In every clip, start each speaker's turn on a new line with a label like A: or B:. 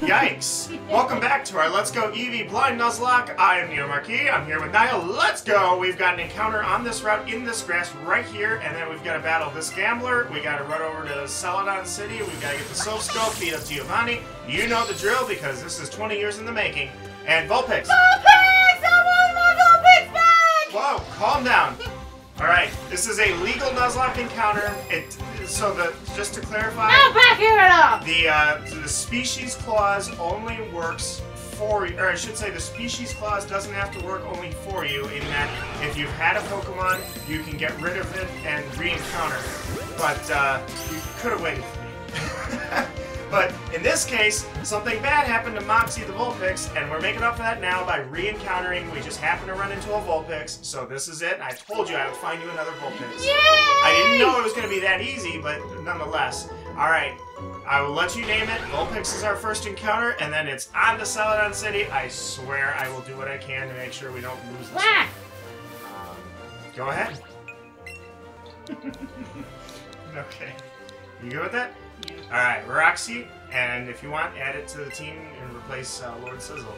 A: Yikes! Welcome back to our Let's Go Eevee Blind Nuzlocke. I am Nido Marquis. I'm here with Niya. Let's go! We've got an encounter on this route in this grass right here, and then we've got to battle this gambler. We got to run over to Celadon City. We've got to get the Silph Scope, beat up Giovanni. You know the drill because this is 20 years in the making. And Vulpix.
B: Vulpix! I want my Vulpix back!
A: Whoa, calm down. All right, this is a legal Nuzlocke encounter. It so the just to clarify.
B: Now back here it up!
A: The uh, the species clause only works for you, or I should say, the species clause doesn't have to work only for you. In that, if you've had a Pokemon, you can get rid of it and re-encounter it. But uh, you could have waited for me. but in this case, something bad happened to Moxie the Vulpix, and we're making up for that now by re-encountering. We just happened to run into a Vulpix, so this is it. I told you I would find you another Vulpix.
B: Yay!
A: I didn't know it was going to be that easy, but nonetheless. Alright, I will let you name it. Vulpix is our first encounter, and then it's on to Celadon City. I swear I will do what I can to make sure we don't lose this go ahead. okay. You good with that? Alright, Roxy, and if you want, add it to the team and replace uh, Lord Sizzle.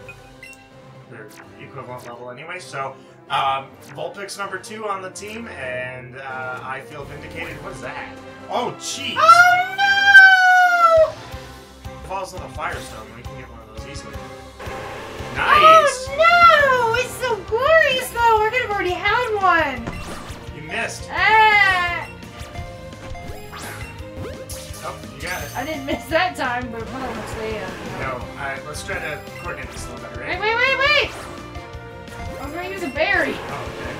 A: They're equivalent level anyway, so um, Vulpix number two on the team, and uh, I feel vindicated. What is that? Oh, jeez!
B: Oh no!
A: It Falls on a Firestone. We can get one of those easily. Nice!
B: Oh no! It's so glorious though! We're gonna have already had one!
A: You missed.
B: Ah!
A: You got it.
B: I didn't miss that time, but one almost there.
A: No. Alright, let's try to coordinate this a little better,
B: Wait,
A: right?
B: wait, wait, wait! I oh, was gonna use a berry.
A: Oh, okay.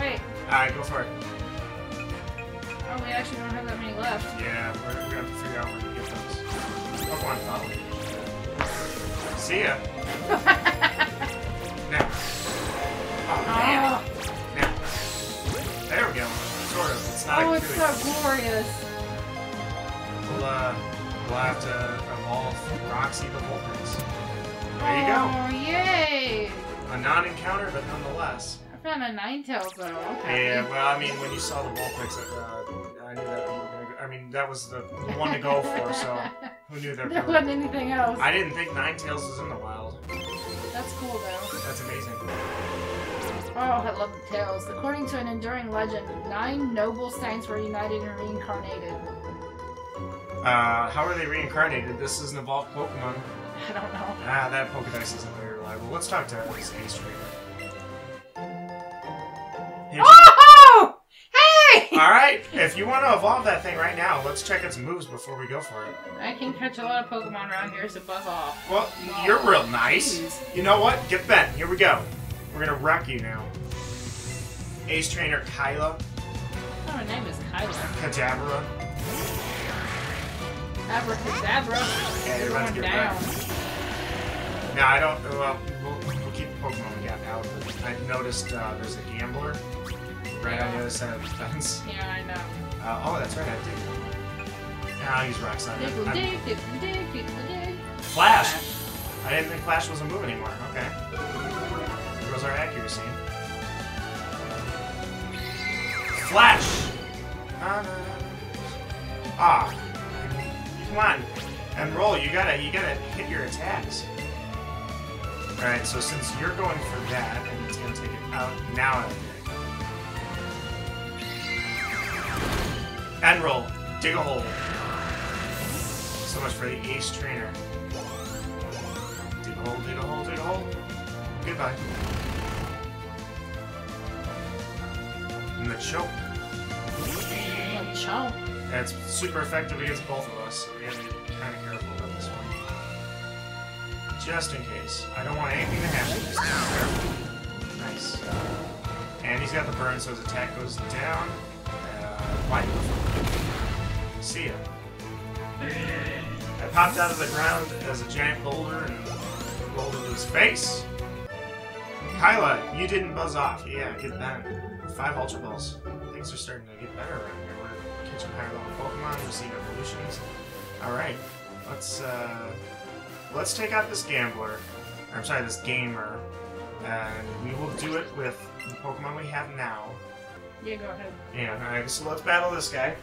B: Wait.
A: Alright, go for it.
B: Oh, we actually don't have that many left.
A: Yeah, we're, we're gonna have to figure out where to get those. Oh, come on, follow me. See ya. Now. Oh, man.
B: Oh,
A: Now. There we go. Sort of. It's not
B: oh it's
A: really-
B: so glorious.
A: We'll, uh, we'll have to evolve Roxy the Vulpix. There you go.
B: Oh, yay!
A: A non-encounter, but nonetheless.
B: I found a Ninetales though. Okay.
A: Yeah, well, I mean, when you saw the Vulpix, uh, I knew that you were gonna. I mean, that was the, the one to go for, so who knew that?
B: there wasn't anything else.
A: I didn't think Ninetales was in the wild.
B: That's cool though.
A: That's amazing.
B: Oh, I love the tales. According to an enduring legend, nine noble saints were united and reincarnated.
A: Uh, how are they reincarnated? This is an evolved Pokemon.
B: I don't know.
A: Ah, that Pokedex isn't very reliable. Let's talk to this Ace Trainer. Here's-
B: Oh! Hey!
A: Alright, if you want to evolve that thing right now, let's check its moves before we go for it.
B: I can catch a lot of Pokemon around here, so buzz off.
A: Well, you're real nice. You know what? Get bent. Here we go. We're gonna wreck you now. Ace Trainer Kyla,
B: Oh, her name is Kyla.
A: Kadabra.
B: Abracadabra.
A: Yeah, you're
B: down.
A: wrecked. No, I don't. Well, we'll, we'll keep the Pokemon we got out. But I noticed uh, there's a gambler right on the other side of the fence.
B: Yeah, I know.
A: Uh, oh, that's right, I did. Now I'll use Rock Slide.
B: Diddle
A: I'm-
B: dig, diddle dig, diddle dig.
A: Flash! I didn't think Flash was a move anymore. Okay. There goes our accuracy. Flash! Ah. Come on. And roll, you gotta you gotta hit your attacks. Alright, so since you're going for that, and it's gonna take it out now And roll. Dig a hole. So much for the ace trainer. Dig a hole, dig a hole, dig a hole. Goodbye. And the
B: chow.
A: That's super effective against both of us, so we have to be kind of careful about this one. Just in case. I don't want anything to happen. Just careful. Nice. And he's got the burn, so his attack goes down. Uh, light. See ya. I popped out of the ground as a giant boulder and rolled into his face. Kyla, you didn't buzz off. Yeah, get that. Five Ultra Balls. Things are starting to get better around here. We're higher level Pokemon, seeing evolutions. Alright, let's uh let's take out this gambler. I'm sorry, this gamer. And we will do it with the Pokemon we have now.
B: Yeah, go ahead.
A: Yeah, alright, so let's battle this guy.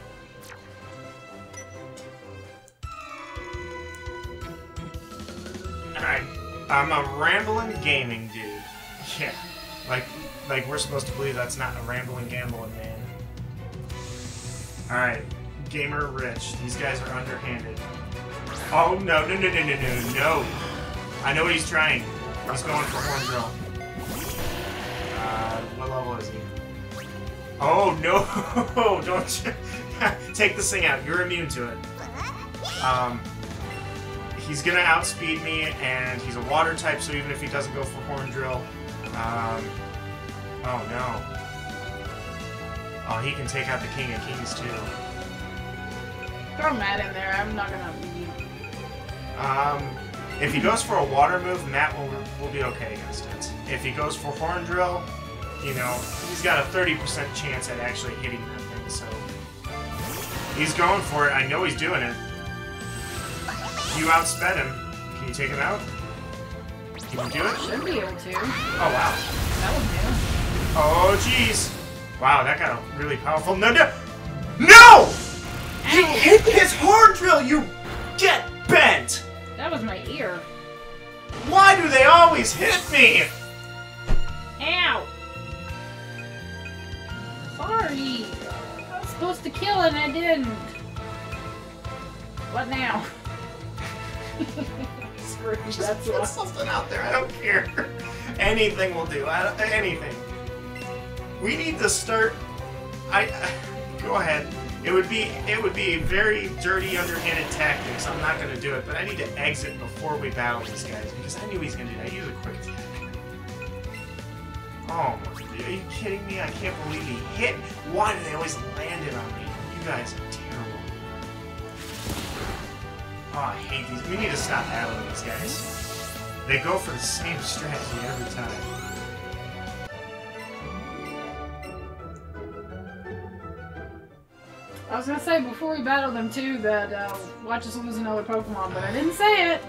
A: Alright. I'm a rambling gaming dude. Yeah. Like like we're supposed to believe that's not a rambling gambling man. Alright. Gamer Rich. These guys are underhanded. Oh no no no no no no no. I know what he's trying. He's going for horn drill. Uh, what level is he? Oh no! Don't you take this thing out. You're immune to it. Um, he's gonna outspeed me, and he's a water type, so even if he doesn't go for horn drill, um, oh no. Oh, he can take out the King of Kings too.
B: Throw Matt in there. I'm not gonna leave.
A: Um, if he goes for a water move, Matt will, will be okay against it. If he goes for horn drill, you know, he's got a 30% chance at actually hitting that thing, so... He's going for it. I know he's doing it. You outsped him. Can you take him out? Can you do it?
B: Should be able to.
A: Oh, wow.
B: That was new.
A: Oh, jeez. Wow, that got really powerful. No, no! No! He hit his horn drill, you get bent!
B: That was my ear.
A: Why do they always hit me?
B: Ow! Sorry. I was supposed to kill it and I didn't. What now? Screw
A: Just
B: that's
A: put something out there. I don't care. Anything will do. Anything. We need to start. I go ahead. It would be it would be very dirty, underhanded tactics. I'm not going to do it, but I need to exit before we battle these guys because I knew he's going to do that. Use a quick attack. Oh, are you kidding me? I can't believe he hit. Why do they always land it on me? You guys are terrible. Oh, I hate these. We need to stop battling these guys. They go for the same strategy every time.
B: I was gonna say before we battle them too that uh, watch us lose another Pokemon, but I didn't say it.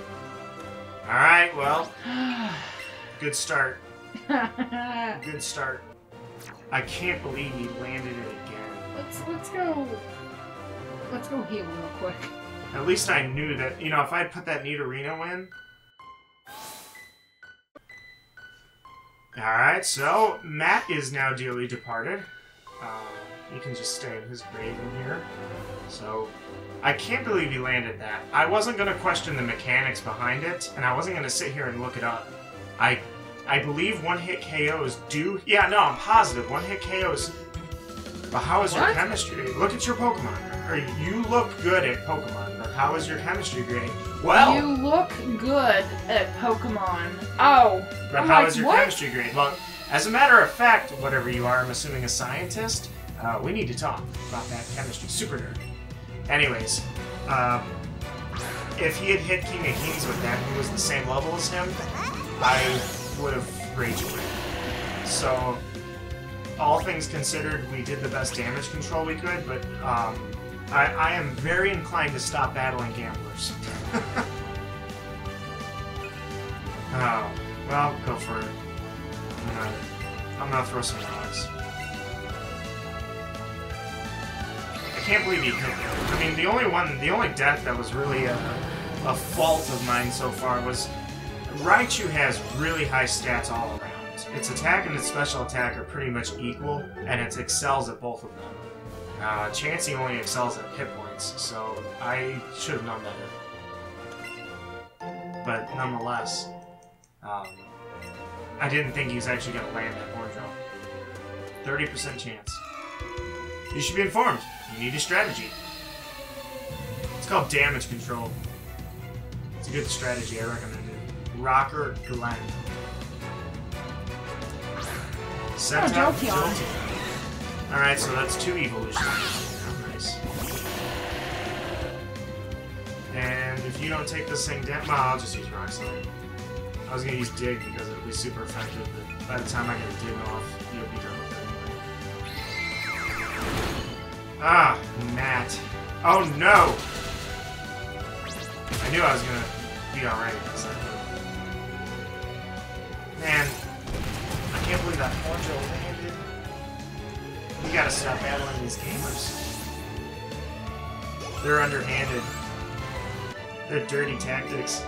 A: Alright, well, good start. Good start. I can't believe he landed it again.
B: let's let's go. Let's go heal real quick.
A: At least I knew that, you know, if I put that Nidorino in. Alright, so Matt is now dearly departed. Uh, you can just stay in his grave in here. So, I can't believe he landed that. I wasn't going to question the mechanics behind it, and I wasn't going to sit here and look it up. I I believe one hit KOs do. Yeah, no, I'm positive. One hit KOs. But how is your chemistry? Look at your Pokemon. Or you look good at Pokemon, but how is your chemistry grade? Well,
B: You look good at Pokemon. Oh,
A: but
B: I'm
A: how
B: like,
A: is your
B: what?
A: chemistry grade? Well, as a matter of fact, whatever you are, I'm assuming a scientist, uh, we need to talk about that chemistry. Super nerd. Anyways, um, if he had hit King of Kings with that, who was the same level as him, I would have rage quit. So, all things considered, we did the best damage control we could, but um, I, I am very inclined to stop battling gamblers. oh, well, go for it. I'm gonna, I'm gonna throw some rocks. Can't believe he hit me. I mean, the only one, the only death that was really a, a fault of mine so far was Raichu has really high stats all around. Its attack and its special attack are pretty much equal, and it excels at both of them. Uh, Chansey only excels at hit points, so I should have known better. But nonetheless, um, I didn't think he was actually going to land that horn drill. 30% chance. You should be informed. You need a strategy. It's called damage control. It's a good strategy. I recommend it. Rocker Glen. Set
B: Oh,
A: up
B: Jolteon.
A: Jolteon. Alright, so that's two evolutions. Oh, nice. And if you don't take this thing down, well, I'll just use Rock Slide. I was gonna use Dig because it'll be super effective, but by the time I get a Dig off, Ah, Matt. Oh no! I knew I was gonna be alright. Man, I can't believe that Poncho landed. We gotta stop battling these gamers. They're underhanded. They're dirty tactics.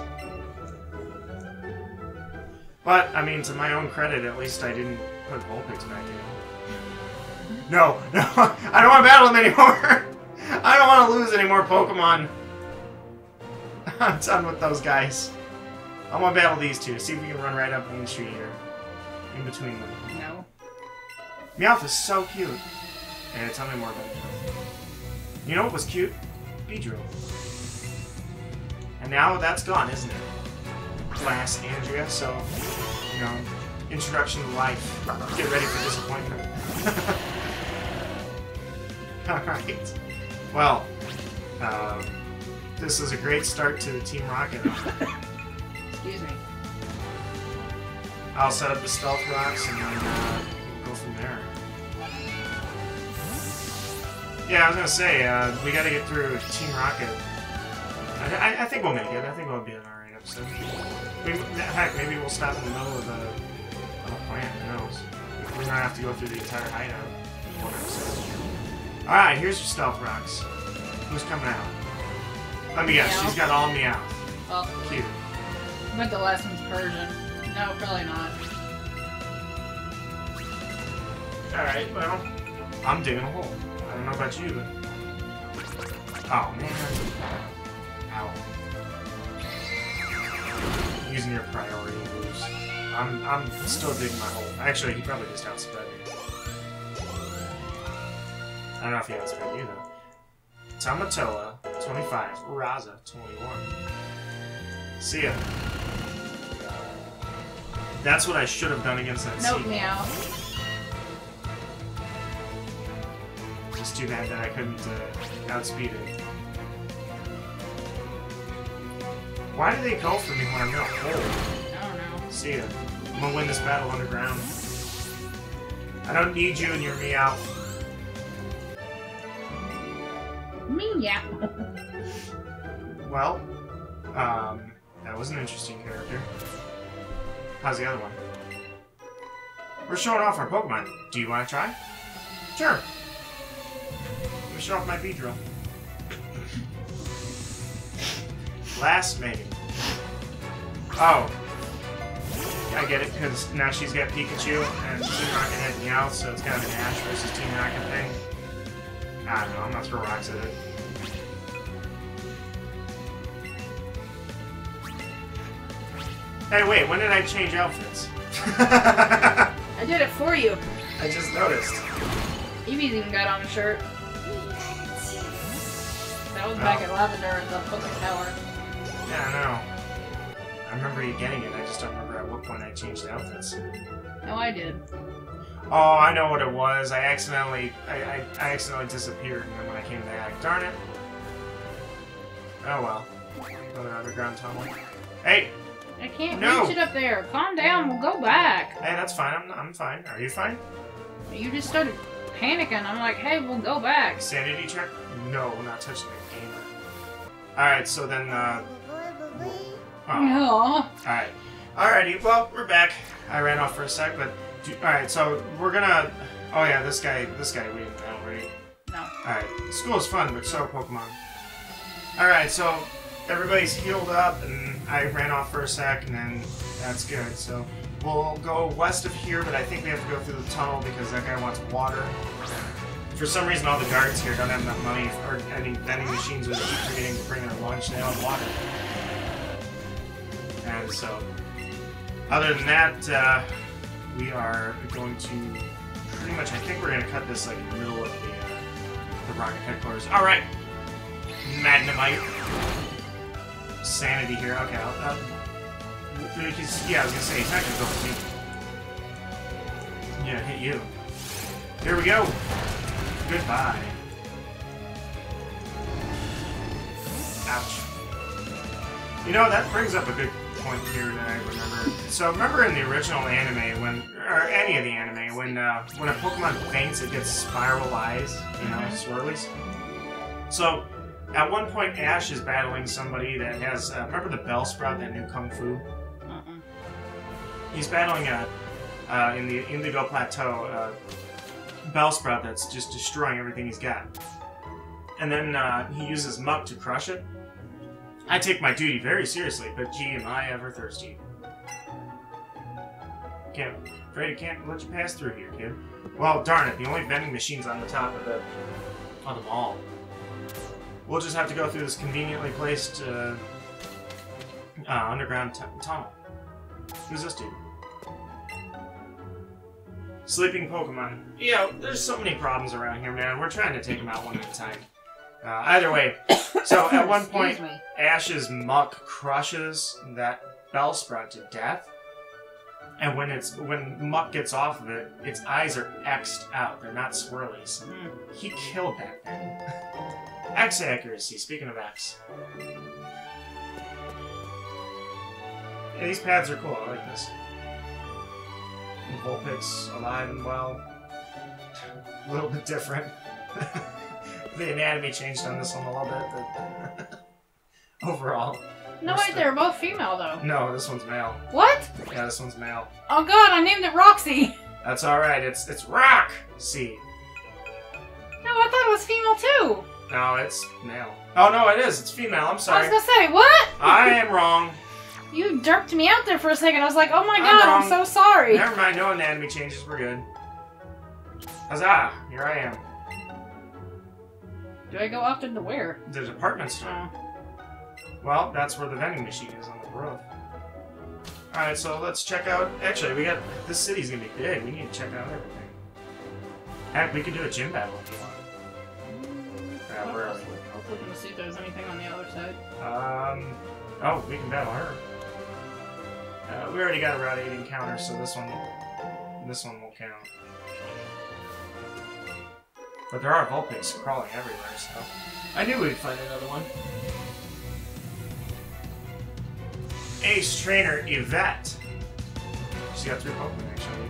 A: But, I mean, to my own credit, at least I didn't put Vulpix back in. No, no, I don't want to battle him anymore! I don't want to lose any more Pokemon. I'm done with those guys. I want to battle these two. See if we can run right up Main Street here. In between them.
B: No.
A: Meowth is so cute. And Yeah, tell me more about it. You know what was cute? Beedrill. And now that's gone, isn't it? Class Andrea, so, you know, introduction to life. Get ready for disappointment. Alright. Well, um, this is a great start to the Team Rocket.
B: Excuse me.
A: I'll set up the stealth rocks and then uh, go from there. Yeah, I was gonna say, uh, we gotta get through Team Rocket. I, I, I think we'll make it. I think it'll be an alright episode. We, heck, maybe we'll stop in the middle of the, of the plant, who knows? We might have to go through the entire hideout. Alright, here's your stealth rocks. Who's coming out? Let me guess, she's got all meow.
B: Well,
A: Cute.
B: I bet the last one's Persian. No, probably not.
A: Alright, well, I'm digging a hole. I don't know about you, but... Oh, man. Ow. Using your priority moves. I'm, I'm still digging my hole. Actually, he probably just outsped me. I don't know if he outsped you, though. Tamatoa, 25. Raza, 21. See ya. That's what I should have done against that
B: Nope,
A: Seagull.
B: meow.
A: Just too bad that I couldn't uh, outspeed it. Why do they call for me when I'm not whole?
B: I don't know.
A: See ya. I'm gonna win this battle underground. I don't need you and your meow.
B: Meow.
A: Well, um, that was an interesting character. How's the other one? We're showing off our Pokemon. Do you want to try? Sure. Let me show off my Beedrill. Last mating. Oh. I get it, because now she's got Pikachu, and Team Rocket had Meowth, so it's kind of an Ash versus Team Rocket thing. I don't know, I'm not throwing rocks at it. Hey, wait, when did I change outfits? I
B: did it for you.
A: I just noticed.
B: Eevee's even got on a shirt. That was back
A: Oh.
B: at Lavender in the Poke Tower.
A: Yeah, I know. I remember you getting it, I just don't remember at what point I changed outfits.
B: No, I did.
A: Oh, I know what it was. I accidentally, I, I, I accidentally disappeared, and then when I came back, darn it. Oh well. Another underground tunnel. Hey,
B: I can't
A: No.
B: reach it up there. Calm down. We'll go back.
A: hey, that's fine. I'm, I'm fine. Are you fine?
B: You just started panicking. I'm like, hey, we'll go back.
A: Sanity check? No, we're not touching the gamer. Alright, so then, uh... Oh.
B: No.
A: Alright. Alrighty, well, we're back. I ran off for a sec, but... do- Alright, so we're gonna... Oh yeah, this guy, this guy we didn't battle, right?
B: No.
A: Alright, school is fun, but so are Pokemon. Alright, so everybody's healed up, and I ran off for a sec, and then that's good. So we'll go west of here, but I think we have to go through the tunnel because that guy wants water. For some reason, all the guards here don't have enough money, or any vending machines would keep forgetting to bring their lunch. They don't have water. And so, other than that, uh, we are going to pretty much. I think we're going to cut this like in the middle of the uh, the rocket headquarters. All right, Magnemite, Sanity here. Okay, I'll, I'll, yeah, I was gonna say he's not gonna go for me. Yeah, hit you. Here we go. Goodbye. Ouch. You know, that brings up a good point here that I remember. So remember in the original anime when, or any of the anime, when uh, when a Pokemon faints, it gets spiral eyes, you know, swirlies. So at one point, Ash is battling somebody that has. Uh, remember the Bellsprout, that knew Kung Fu?
B: Uh-uh.
A: He's battling a uh, in the Indigo Plateau uh, Bellsprout that's just destroying everything he's got. And then uh, he uses Muk to crush it. I take my duty very seriously, but gee, am I ever thirsty. Can't, afraid I can't let you pass through here, kid. Well, darn it, the only vending machine's on the top of the, on the mall. We'll just have to go through this conveniently placed, uh, uh, underground t- tunnel. Who's this dude? Sleeping Pokemon. Yeah, there's so many problems around here, man. We're trying to take them out one at a time. Uh, either way, so at one point,
B: me.
A: Ash's Muk crushes that Bellsprout to death. And when it's when Muk gets off of it, its eyes are X'd out. They're not swirlies.
B: Mm.
A: He killed that thing. X accuracy, speaking of X. Yeah, these pads are cool, I like this. Vulpix alive and well. A little bit different. the anatomy changed on this one a little bit, but overall.
B: No, wait, they're both female though.
A: No, this one's male.
B: What?
A: Yeah, this one's male.
B: Oh god, I named it Roxy.
A: That's alright, it's it's rock! See.
B: No, I thought it was female too.
A: No, it's male. Oh no, it is, it's female, I'm sorry.
B: I was gonna say, what?
A: I am wrong.
B: You derped me out there for a second. I was like, oh my
A: I'm
B: god, I'm so sorry.
A: Never mind, no anatomy changes, we're good. Huzzah! Here I am.
B: Do I go up into where?
A: The department store.
B: Oh.
A: Well, that's where the vending machine is on the roof. Alright, so let's check out. Actually, we got. This city's gonna be big. We need to check out everything. Heck, we could do a gym battle if you want. Where are we?
B: I was looking to see if there's anything on the other side.
A: Um. Oh, we can battle her. Uh, we already got a Route 8 encounter, so this one, this one will count. But there are Vulpix crawling everywhere, so I knew we'd find another one. Ace Trainer Yvette. She's got three Pokemon actually.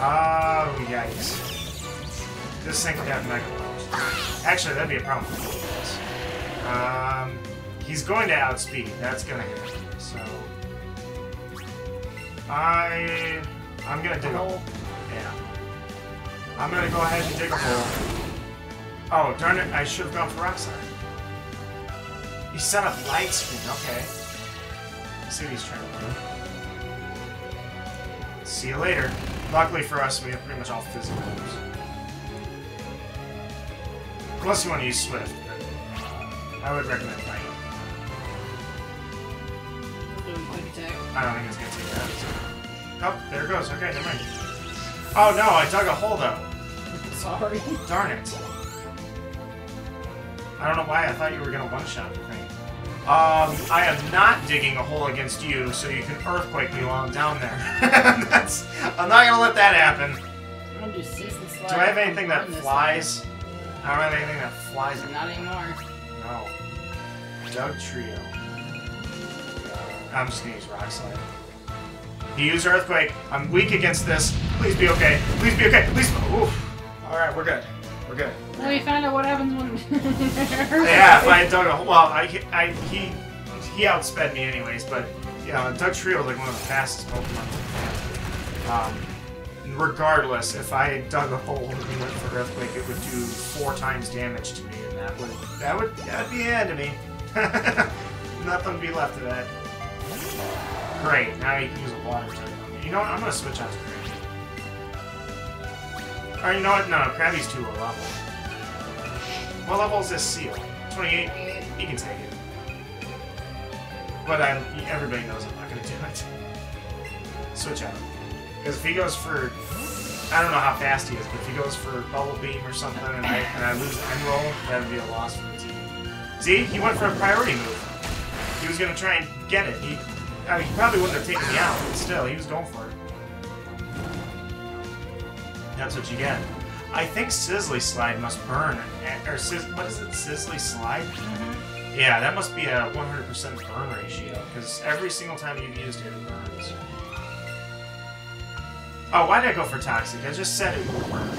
A: Oh yikes! This thing could have Mega Balls. Actually, that'd be a problem. Um. He's going to outspeed. That's gonna hit. So I I'm gonna dig a hole. Yeah. I'm gonna go ahead and dig a hole. Oh darn it! I should have gone for rock slide. He set up light screen. Okay. Let's see what he's trying to do. See you later. Luckily for us, we have pretty much all physical moves. Unless you want to use Swift, I would recommend light.
B: Doing quick attack.
A: I don't think it's gonna take that. it? Oh, there it goes. Okay, never mind. Oh no, I dug a hole though.
B: Sorry.
A: Darn it. I don't know why I thought you were gonna one-shot the thing. Um, I am not digging a hole against you, so you can earthquake me while I'm down there. That's. I'm not gonna let that happen.
B: Do.
A: Do I have anything that flies? I don't have anything that flies.
B: one. Not anymore.
A: No. Dugtrio. I'm just gonna use Rock Slide. He used Earthquake. I'm weak against this. Please be okay. Please be okay. Please. Oof. Alright, we're good. We're good.
B: Well, you found out what happens when.
A: Yeah, if I had dug a. Well, I, I, he, he outsped me anyways, but, yeah, Dugtrio is like one of the fastest Pokemon. Um, regardless, if I had dug a hole and went for Earthquake, it would do four times damage to me, and that would, that would, that'd be the end of me. Nothing would be left of that. Great, now you can use a water type. You know what, I'm gonna switch out to Krabby. Or you know what, no, Krabby's too low level. What level is this seal? 28? He can take it. But I, everybody knows I'm not gonna do it. Switch out. Because if he goes for, I don't know how fast he is, but if he goes for Bubble Beam or something and I, and I lose End Roll, that would be a loss for the team. See, he went for a priority move. He was gonna try and get it. He, I mean, he probably wouldn't have taken me out, but still, he was going for it. That's what you get. I think Sizzly Slide must burn. Or Sizz, what is it? Sizzly Slide?
B: Mhm.
A: Yeah, that must be a 100% burn ratio, because every single time you've used it, it burns. Oh, why did I go for Toxic? I just said it will burn.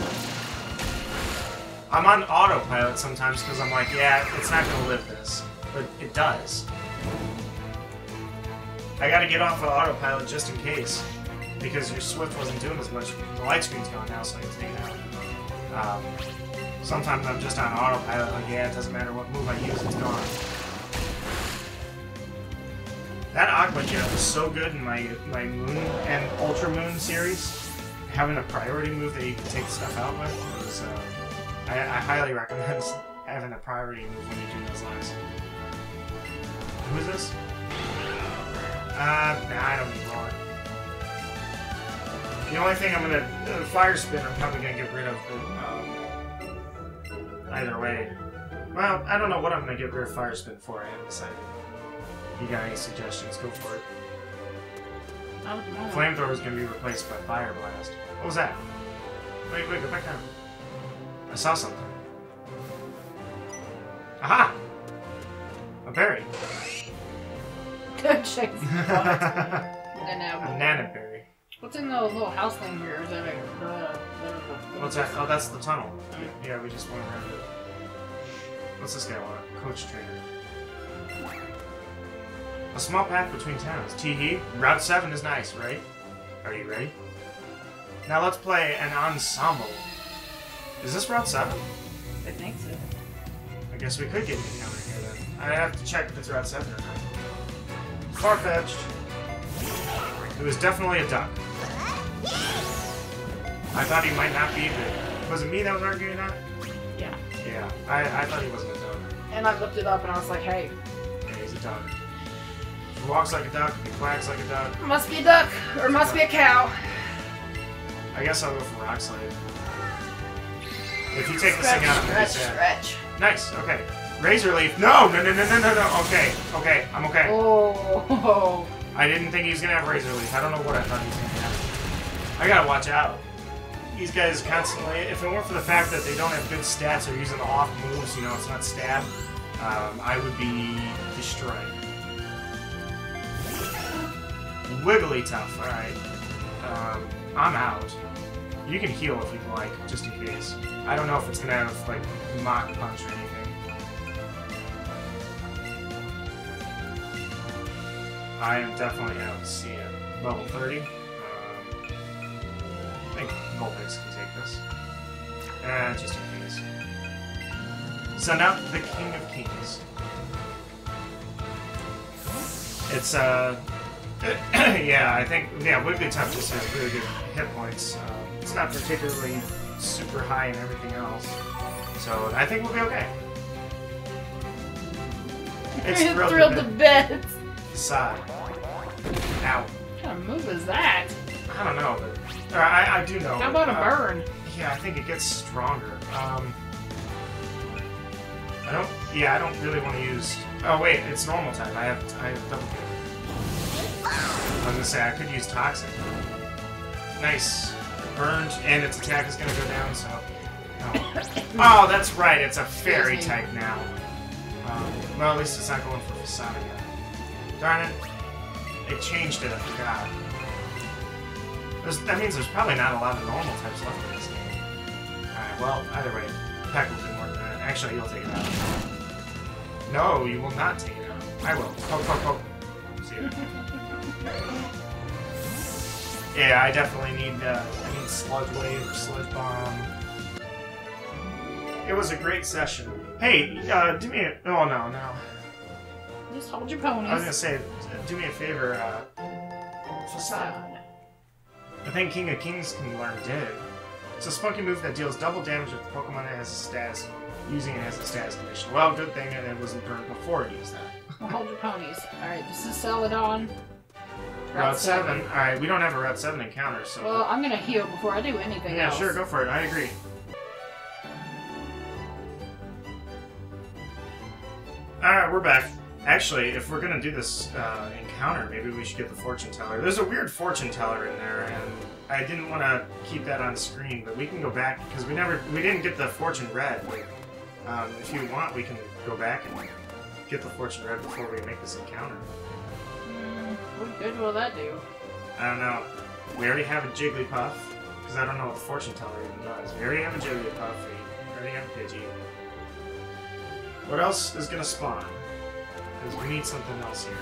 A: I'm on autopilot sometimes because I'm like, yeah, it's not going to live this. But it does. I gotta get off of autopilot just in case. Because your Swift wasn't doing as much. The light screen's gone now, so I can take it out. Um, sometimes I'm just on autopilot, like, yeah, it doesn't matter what move I use, it's gone. That Aqua Jet was so good in my my Moon and Ultra Moon series. Having a priority move that you can take stuff out with was, uh, I, I highly recommend having a priority move when you do those lines. Who is this? Uh, nah, I don't need more. The only thing I'm gonna uh, fire spin, I'm probably gonna get rid of. But, um, either way, well, I don't know what I'm gonna get rid of fire spin for. I haven't decided. You got any suggestions? Go for it.
B: Not at the moment.
A: Flamethrower is gonna be replaced by fire blast. What was that? Wait, wait, go back down. I saw something. Aha! A berry.
B: Good chase.
A: a
B: And now,
A: Nanab Berry.
B: what's in the little house thing here? Is that a, the, the,
A: What's that? Oh, that's the tunnel. Yeah, we just went around it. What's this guy want? Coach trainer. A small path between towns. Teehee, Route 7 is nice, right? Are you ready? Now let's play an ensemble. Is this Route 7?
B: I think so.
A: I guess we could get an encounter here then. I have to check if it's Route 7 or not. Farfetch'd. It was definitely a duck. I thought he might not be, but was it me that was arguing that?
B: Yeah.
A: Yeah, I, I thought he wasn't a duck.
B: And I looked it up and I was like, hey,
A: Yeah, he's a duck. He walks like a duck, he quacks like a duck.
B: must be a duck or must be a cow.
A: I guess I'll go for Rock Slide. If you take this thing out,
B: stretch, stretch.
A: Nice, okay. Razor Leaf. No, no, no, no, no, no, no. Okay, okay, I'm okay.
B: Oh,
A: I didn't think he was gonna have Razor Leaf. I don't know what I thought he was gonna have. I gotta watch out. These guys constantly, if it weren't for the fact that they don't have good stats or using the off moves, you know, it's not stab, um, I would be destroyed. Wigglytuff, alright. Um, I'm out. You can heal if you'd like, just in case. I don't know if it's gonna have, like, mock punch or anything. I am definitely out. See ya. Level 30. Um, I think Vulpix can take this. Uh, just in case. Send out the King of Kings. It's, uh... yeah, I think... Yeah, Wigglytuff just has really good hit points. Uh, it's not particularly super high in everything else. So, I think we'll be okay. It's
B: You're
A: thrilled,
B: thrilled
A: to bits. Side. Ow.
B: What kind of move is that?
A: I don't know, but or I, I do know.
B: How about a
A: uh,
B: burn?
A: Yeah, I think it gets stronger. Um, I don't. Yeah, I don't really want to use. Oh wait, it's normal type. I have. I have double kick. I was gonna say I could use toxic. Nice. Burned, and its attack is gonna go down. So. Oh, oh that's right. It's a fairy type now. Um, well, at least it's not going for facade yet. Darn it. They changed it. I forgot. There's, that means there's probably not a lot of normal types left in this game. Alright, well, either way, Peck will do more than that. Actually, you'll take it out. No, you will not take it out. I will. Poke, poke, poke. See ya. Yeah, I definitely need, uh, I need Sludge Wave or Sludge Bomb. It was a great session. Hey, uh, do me a... Oh, no, no.
B: Just hold your ponies.
A: I was gonna say, do me a favor, uh... Facade. I think King of Kings can learn Dig. It's a spunky move that deals double damage with the Pokemon that has a status, using it as a status condition. Well, good thing that it wasn't burned before it used that.
B: Well, hold your ponies. Alright, this is Celadon.
A: Route 7. Alright, we don't have a Route 7 encounter, so...
B: Well, I'm gonna heal before I do anything
A: yeah,
B: else.
A: sure, go for it. I agree. Alright, we're back. Actually, if we're gonna do this uh, encounter, maybe we should get the fortune teller. There's a weird fortune teller in there, and I didn't want to keep that on screen, but we can go back because we never, we didn't get the fortune red. But, um, if you want, we can go back and get the fortune red before we make this encounter.
B: What good will that do?
A: I don't know. We already have a Jigglypuff, because I don't know what the fortune teller even does. We already have a Jigglypuff, we already have a Pidgey. What else is gonna spawn? Because we need something else here.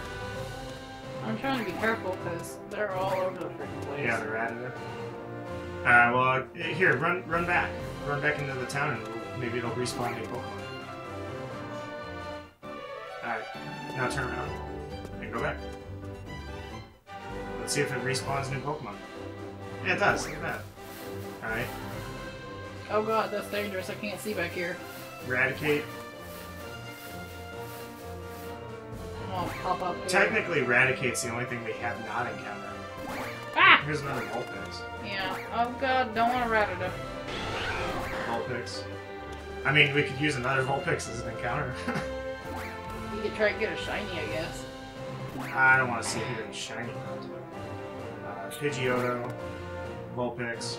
B: I'm trying to be careful because they're all over the freaking place.
A: Yeah, they're. Alright, well, uh, here, run run back. Run back into the town and maybe it'll respawn a Pokemon. Alright, now turn around. And go back. Let's see if it respawns new Pokemon. Yeah, it does. Look at that. Alright.
B: Oh god, that's dangerous. I can't see back here.
A: Raticate.
B: I'll pop up here.
A: Technically, Raticate's the only thing we have not encountered.
B: Ah!
A: Here's another Vulpix.
B: Yeah. Oh god, don't want to rat it Rattata.
A: Vulpix. I mean, we could use another Vulpix as an encounter.
B: You could try to get a shiny, I guess.
A: I don't want to see if there's shiny ones. Uh, Pidgeotto, Vulpix.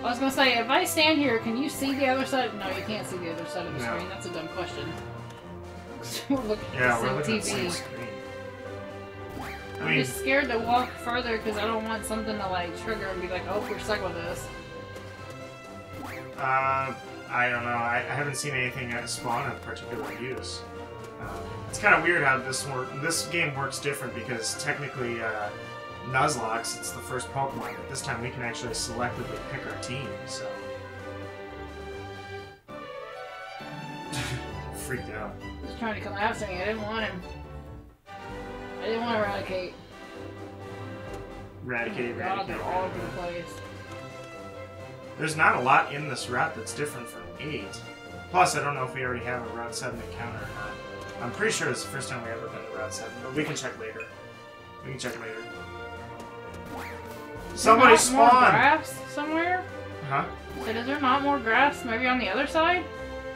B: I was gonna say, if I stand here, can you see the other side? No, you can't see the other side of the
A: No.
B: screen. That's a dumb question. we're looking
A: Yeah,
B: at
A: we're
B: the
A: looking
B: same
A: at the same
B: TV.
A: screen. I
B: I'm
A: mean,
B: just scared to walk further because I don't want something to like trigger and be like, oh, we're stuck with this.
A: uh, I don't know. I, I haven't seen anything at spawn of particular use. Um, it's kind of weird how this work. This game works different because technically, uh, Nuzlocke, it's the first Pokemon, but this time we can actually selectively pick our team. So freaked out.
B: Just trying to come after me. I didn't want him. I didn't want to Raticate.
A: Raticate, oh
B: God,
A: Raticate.
B: they're all over the place.
A: There's not a lot in this route that's different from 8. Plus, I don't know if we already have a Route 7 encounter or not. I'm pretty sure it's the first time we ever been to Route 7, but we can check later. We can check later. Somebody
B: not More
A: spawn!
B: grass somewhere?
A: Huh?
B: Said, is there not more grass? Maybe on the other side?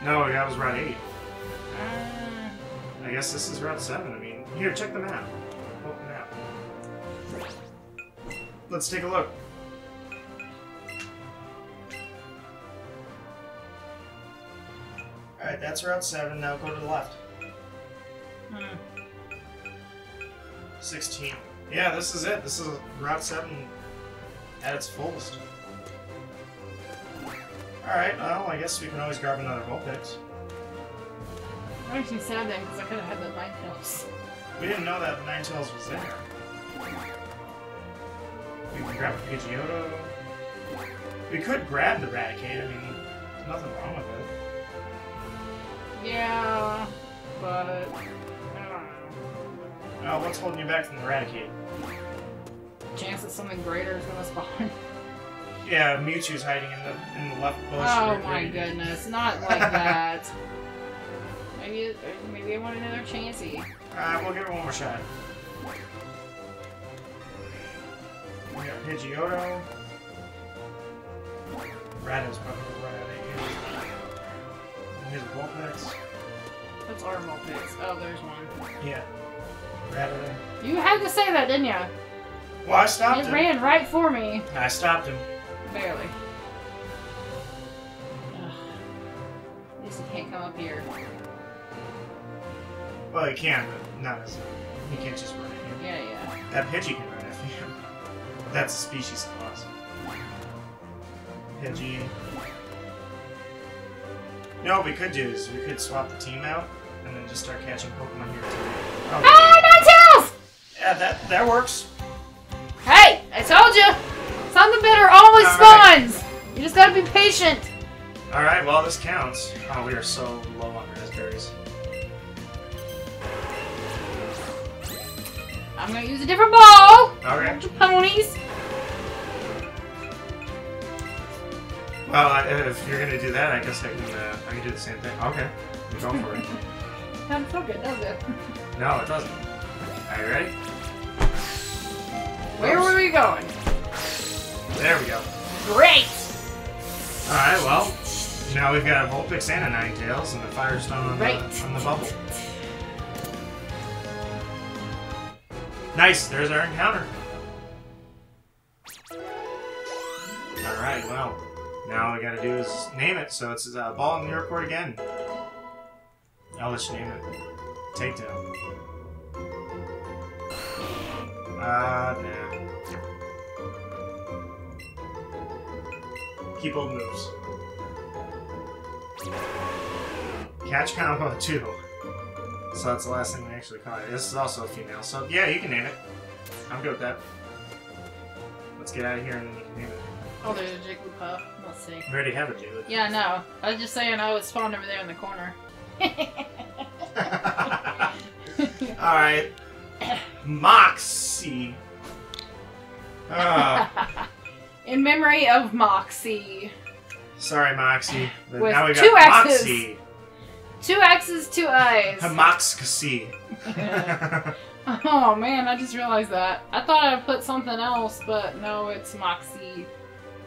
A: No, that was Route 8.
B: Uh,
A: I guess this is Route 7. I mean, here, check the map. The map. Let's take a look. Alright, that's Route 7. Now go to the left.
B: hmm.
A: 16. Yeah, this is it. This is Route 7 at its fullest. Alright, well, I guess we can always grab another Vulpix.
B: Makes me sad then, because I could have had the Ninetales.
A: We didn't know that Ninetales was there. We can grab a Pidgeotto. We could grab the Raticate, I mean, there's nothing wrong with it.
B: Yeah, but I don't know.
A: Oh, what's holding you back from the Raticate?
B: Chance that something greater is gonna spawn.
A: Yeah, Mewtwo's hiding in the in the left bush.
B: Oh
A: right
B: my goodness, not like that. Maybe, maybe I want another Chansey.
A: Uh, we'll give it one more shot. We got Pidgeotto. Rattata's probably run out of here. And Here's a Vulpix.
B: That's our Vulpix. Oh, there's one.
A: Yeah. Rattata.
B: You had to say that, didn't you?
A: Well, I stopped
B: It
A: him.
B: ran right for me.
A: I stopped him.
B: Barely. Ugh. At least he can't come up here.
A: Well, he can, but not as he can't just run at you.
B: Yeah, yeah.
A: That Pidgey can run at you. That's a species of loss. Pidgey. You know what we could do is we could swap the team out and then just start catching Pokemon here too. Oh,
B: Ah, Ninetales!
A: yeah, that that works.
B: I told you! Something better always
A: All right.
B: spawns! You just gotta be patient.
A: All right, well this counts. Oh, we are so low on Razz Berries.
B: I'm gonna use a different ball! Of ponies!
A: Well, I, if you're gonna do that, I guess I can uh, I can do the same thing. Okay, go for it.
B: Doesn't feel good, does it?
A: No, it doesn't. Are you ready?
B: Where were we going?
A: There we go.
B: Great!
A: Alright, well, now we've got a Vulpix and a Ninetales and a Firestone on,
B: Right.
A: the, on the bubble. Nice, there's our encounter. Alright, well, now all we gotta do is name it, so it's a ball in the Airport again. I'll let you name it. Takedown. Uh, nah. Keep old moves. Catch combo 2. So that's the last thing we actually caught. This is also a female, so yeah, you can name it. I'm good with that. Let's get out of here and then you can name it.
B: Oh, there's a Jigglypuff. Let's see.
A: We already have a dude.
B: Yeah, no. I was just saying I was spawned over there in the corner.
A: Alright. Moxie. Ah,
B: In memory of Moxie.
A: sorry, Moxie. But
B: With
A: now we
B: two
A: got
B: X's.
A: Moxie.
B: Two X's, two I's.
A: Moxie.
B: oh man, I just realized that. I thought I'd put something else, but no, it's Moxie.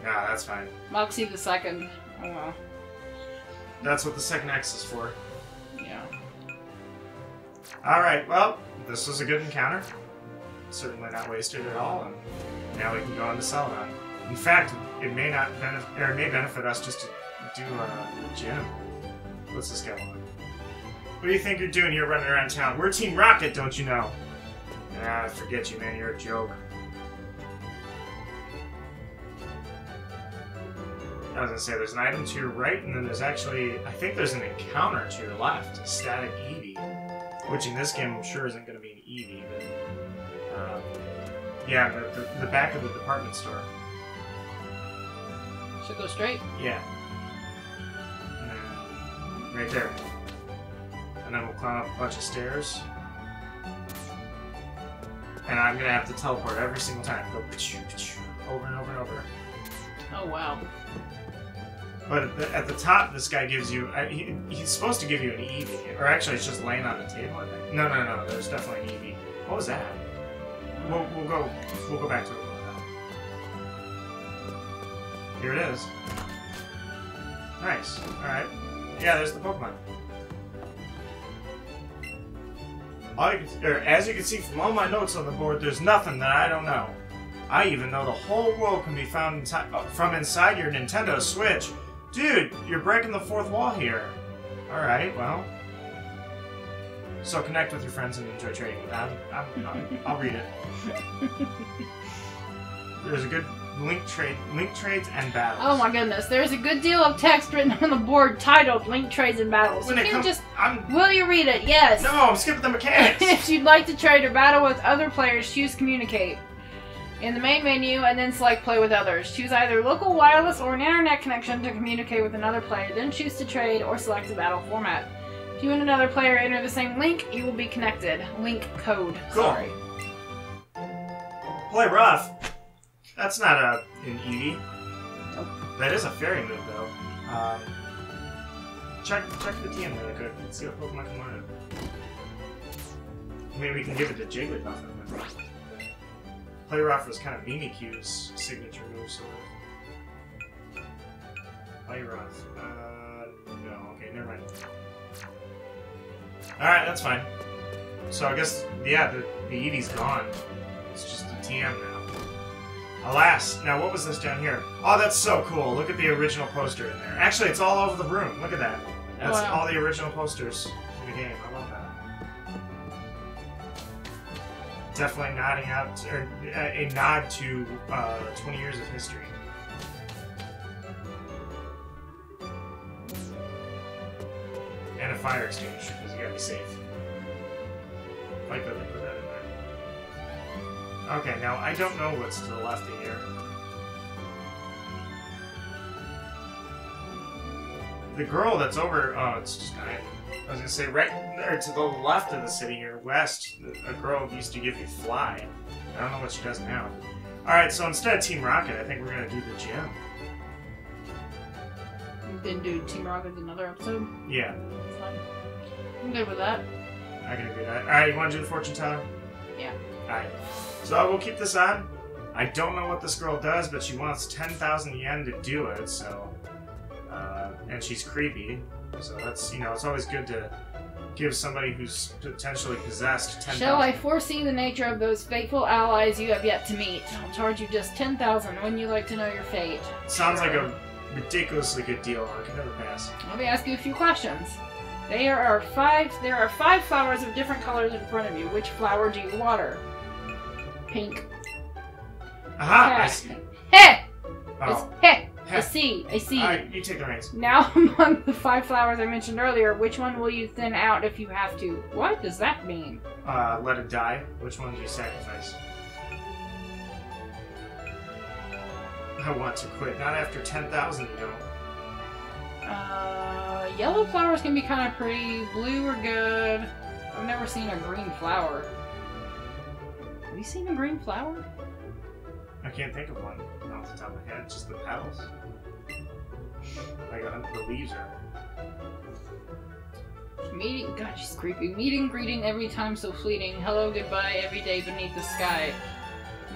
A: Nah, that's fine.
B: Moxie the second. Oh well.
A: That's what the second X is for.
B: Yeah.
A: Alright, well, this was a good encounter. Certainly not wasted at all, and now we can go on to Celadon. In fact, it may not benefit, or it may benefit us just to do a gym. What's this guy want? What do you think you're doing here running around town? We're Team Rocket, don't you know? Ah, forget you, man. You're a joke. I was gonna say there's an item to your right, and then there's actually I think there's an encounter to your left, static Eevee, which in this game I'm sure isn't gonna be an Eevee, but um, yeah, the, the, the back of the department store.
B: Should go straight.
A: Yeah, and then right there, and then we'll climb up a bunch of stairs. And I'm gonna have to teleport every single time. Go over and over and over.
B: Oh wow.
A: But at the, top, this guy gives you. I, he, he's supposed to give you an Eevee, or actually, it's just laying on the table. No, no, no. There's definitely an Eevee. What was that? We'll, we'll go. We'll go back to it. Here it is. Nice. All right. Yeah, there's the Pokemon. Can, or, as you can see from all my notes on the board, there's nothing that I don't know. I even know the whole world can be found uh, from inside your Nintendo Switch. Dude, you're breaking the fourth wall here. Alright, well. So connect with your friends and enjoy trading. I'm, I'm, I'm, I'll read it. There's a good link trade, link trades and battles.
B: Oh my goodness, there's a good deal of text written on the board titled Link Trades and Battles.
A: When
B: you can just.
A: I'm
B: Will you read it? Yes.
A: no, I'm skipping the mechanics.
B: if you'd like to trade or battle with other players, choose Communicate. In the main menu, and then select Play with Others. Choose either local wireless or an internet connection to communicate with another player, then choose to trade or select a battle format. If you and another player enter the same link, you will be connected. Link code.
A: Cool.
B: Sorry.
A: Play rough. That's not a an Eevee.
B: Nope.
A: That is a fairy move though. Um, check check the TM really quick. Let's see what Pokemon can learn it. I mean, we can give it to Jigglypuff. In a minute. Play rough was kind of Mimikyu's signature move, sort of. Play rough. Uh, no. Okay, never mind. All right, that's fine. So I guess yeah, the the Eevee's gone. It's just a TM now. Alas, now what was this down here? Oh, that's so cool. Look at the original poster in there. Actually, it's all over the room. Look at that. That's
B: Wow.
A: all the original posters in the game. I love Definitely nodding out, or a, a nod to uh, 20 years of history. And a fire extinguisher, because you gotta be safe. I could put that in there. Okay, now I don't know what's to the left of here. The girl that's over. Oh, it's just I, I was gonna say right there to the left of the city here, west. A girl used to give you fly. I don't know what she does now. All right, so instead of Team Rocket, I think we're gonna do the gym.
B: Then do Team Rocket another episode.
A: Yeah,
B: That's fine. I'm good with that.
A: I can agree with that. All right, you want to do the fortune teller?
B: Yeah.
A: All right. So we'll keep this on. I don't know what this girl does, but she wants 10,000 yen to do it, so. And she's creepy, so that's, you know, it's always good to give somebody who's potentially possessed 10,000.
B: Shall I foresee the nature of those fateful allies you have yet to meet? I'll charge you just 10,000 when you like to know your fate.
A: Sounds like a ridiculously good deal. I can never pass.
B: Let me ask you a few questions. There are five there are five flowers of different colors in front of you. Which flower do you water? Pink.
A: Aha!
B: Heh. Heh!
A: Oh.
B: Heh! I see, I see.
A: Alright, you take the reins.
B: Now, among the five flowers I mentioned earlier, which one will you thin out if you have to? What does that mean?
A: Uh, let it die. Which one do you sacrifice? I want to quit. Not after 10,000, you know.
B: Uh, yellow flowers can be kind of pretty. Blue are good. I've never seen a green flower. Have you seen a green flower?
A: I can't think of one off the top of my head. Just the petals. Like the leaves are.
B: Meeting, God, she's creepy. Meeting, greeting, every time so fleeting. Hello, goodbye, every day beneath the sky.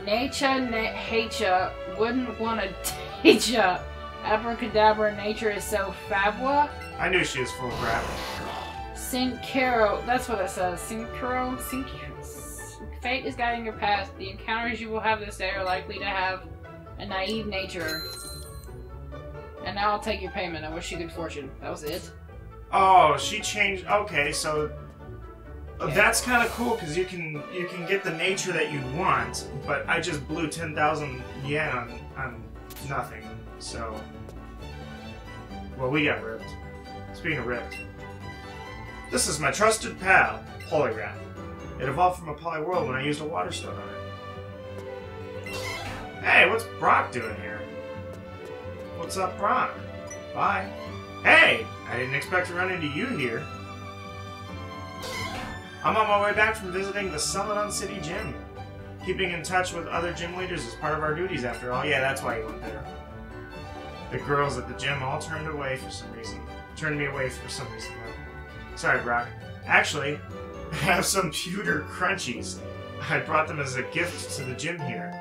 B: Nature, na hate ya. Wouldn't wanna date ya. Abracadabra, nature is so fabwa.
A: I knew she was full of crap.
B: Synchro, that's what it says. Synchro, synchro. Fate is guiding your path. The encounters you will have this day are likely to have a naive nature. And now I'll take your payment. I wish you good fortune. That was it.
A: Oh, she changed. Okay, so uh, that's kind of cool because you can you can get the nature that you want, but I just blew ten thousand yen on on nothing. So, well, we got ripped. Speaking of ripped, this is my trusted pal, Poliwrath. It evolved from a Poliwhirl when I used a water stone on it. Hey, what's Brock doing here? What's up, Brock? Bye. Hey, I didn't expect to run into you here. I'm on my way back from visiting the Celadon City Gym. Keeping in touch with other gym leaders is part of our duties after all. Yeah, that's why you went there. The girls at the gym all turned away for some reason. Turned me away for some reason, though. Sorry, Brock. Actually, I have some pewter crunchies. I brought them as a gift to the gym here.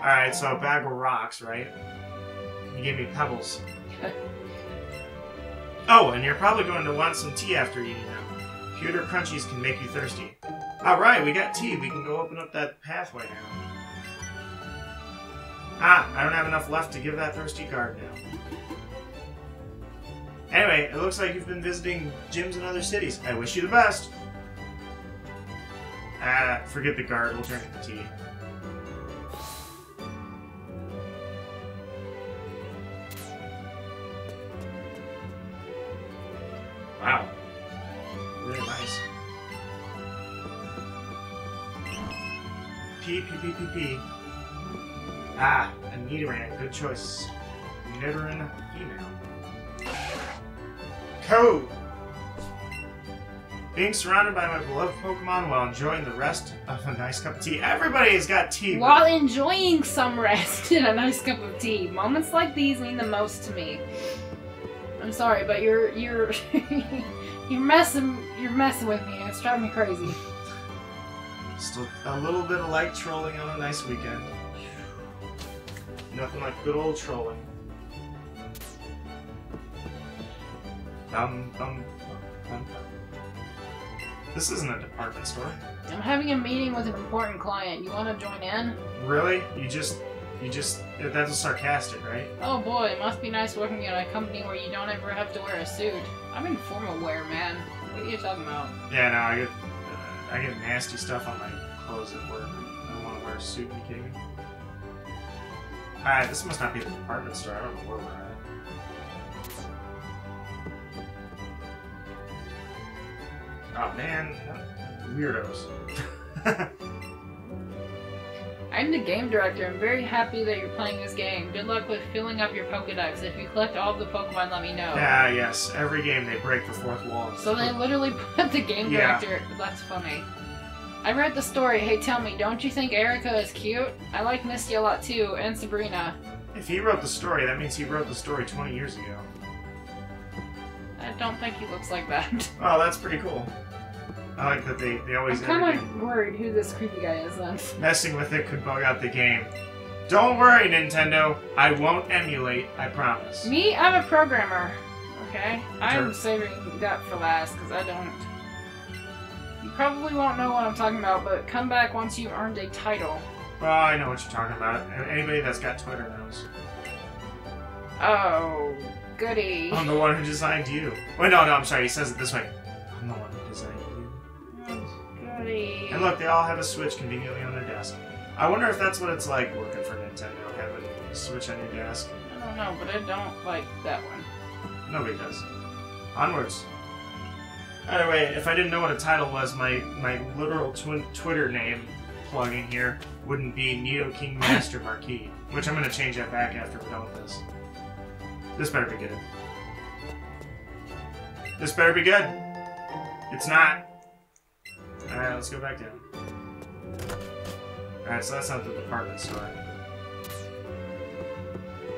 A: Alright, so a bag of rocks, right? You gave me pebbles. Oh, and you're probably going to want some tea after eating them. Pewter crunchies can make you thirsty. Alright, we got tea. We can go open up that pathway now. Ah, I don't have enough left to give that thirsty guard now. Anyway, it looks like you've been visiting gyms in other cities. I wish you the best. Ah, forget the guard. We'll drink the tea. Wow. Really nice. P, P, P, P, P. Ah, a Nidoran. Good choice. Nidoran female. Code! Being surrounded by my beloved Pokemon while enjoying the rest of a nice cup of tea. Everybody's got tea.
B: While enjoying some rest and a nice cup of tea. Moments like these mean the most to me. I'm sorry, but you're you're you're messing you're messing with me and it's driving me crazy.
A: Still a little bit of light trolling on a nice weekend. Nothing like good old trolling. Um, um, um. This isn't a department store.
B: I'm having a meeting with an important client. You want to join in?
A: Really? You just, you just, that's sarcastic, right?
B: Oh boy, it must be nice working at a company where you don't ever have to wear a suit. I'm in formal wear, man. What are you talking about?
A: Yeah, no, I get, uh, I get nasty stuff on my clothes at work. I don't want to wear a suit. You kidding me? Alright, this must not be the department store. I don't know where we're at. Oh man, weirdos.
B: I'm the game director. I'm very happy that you're playing this game. Good luck with filling up your Pokedex. If you collect all of the Pokemon, let me know.
A: ah, yes. Every game they break the fourth wall.
B: So they literally put the game
A: Yeah.
B: director. That's funny. I read the story. Hey, tell me, don't you think Erica is cute? I like Misty a lot too, and Sabrina.
A: If he wrote the story, that means he wrote the story 20 years ago.
B: I don't think he looks like that.
A: Oh, that's pretty cool. I like that they, they
B: I'm
A: always
B: kind of worried who this creepy guy is then.
A: Messing with it could bug out the game. Don't worry, Nintendo. I won't emulate, I promise.
B: Me, I'm a programmer. Okay? I'm saving that for last because I don't. You probably won't know what I'm talking about, but come back once you've earned a title.
A: Well, I know what you're talking about. Anybody that's got Twitter knows.
B: Oh, goody.
A: I'm the one who designed you. Wait, no, no, I'm sorry. He says it this way. And look, they all have a Switch conveniently on their desk. I wonder if that's what it's like working for Nintendo, having a Switch on your desk.
B: I don't know, but I don't like that one.
A: Nobody does. Onwards. Either way, if I didn't know what a title was, my, my literal twin Twitter name plugging here wouldn't be Neo King Master Marquis, which I'm going to change that back after we're done with this. This better be good. This better be good. It's not. Alright, let's go back down. Alright, so that's not the department store.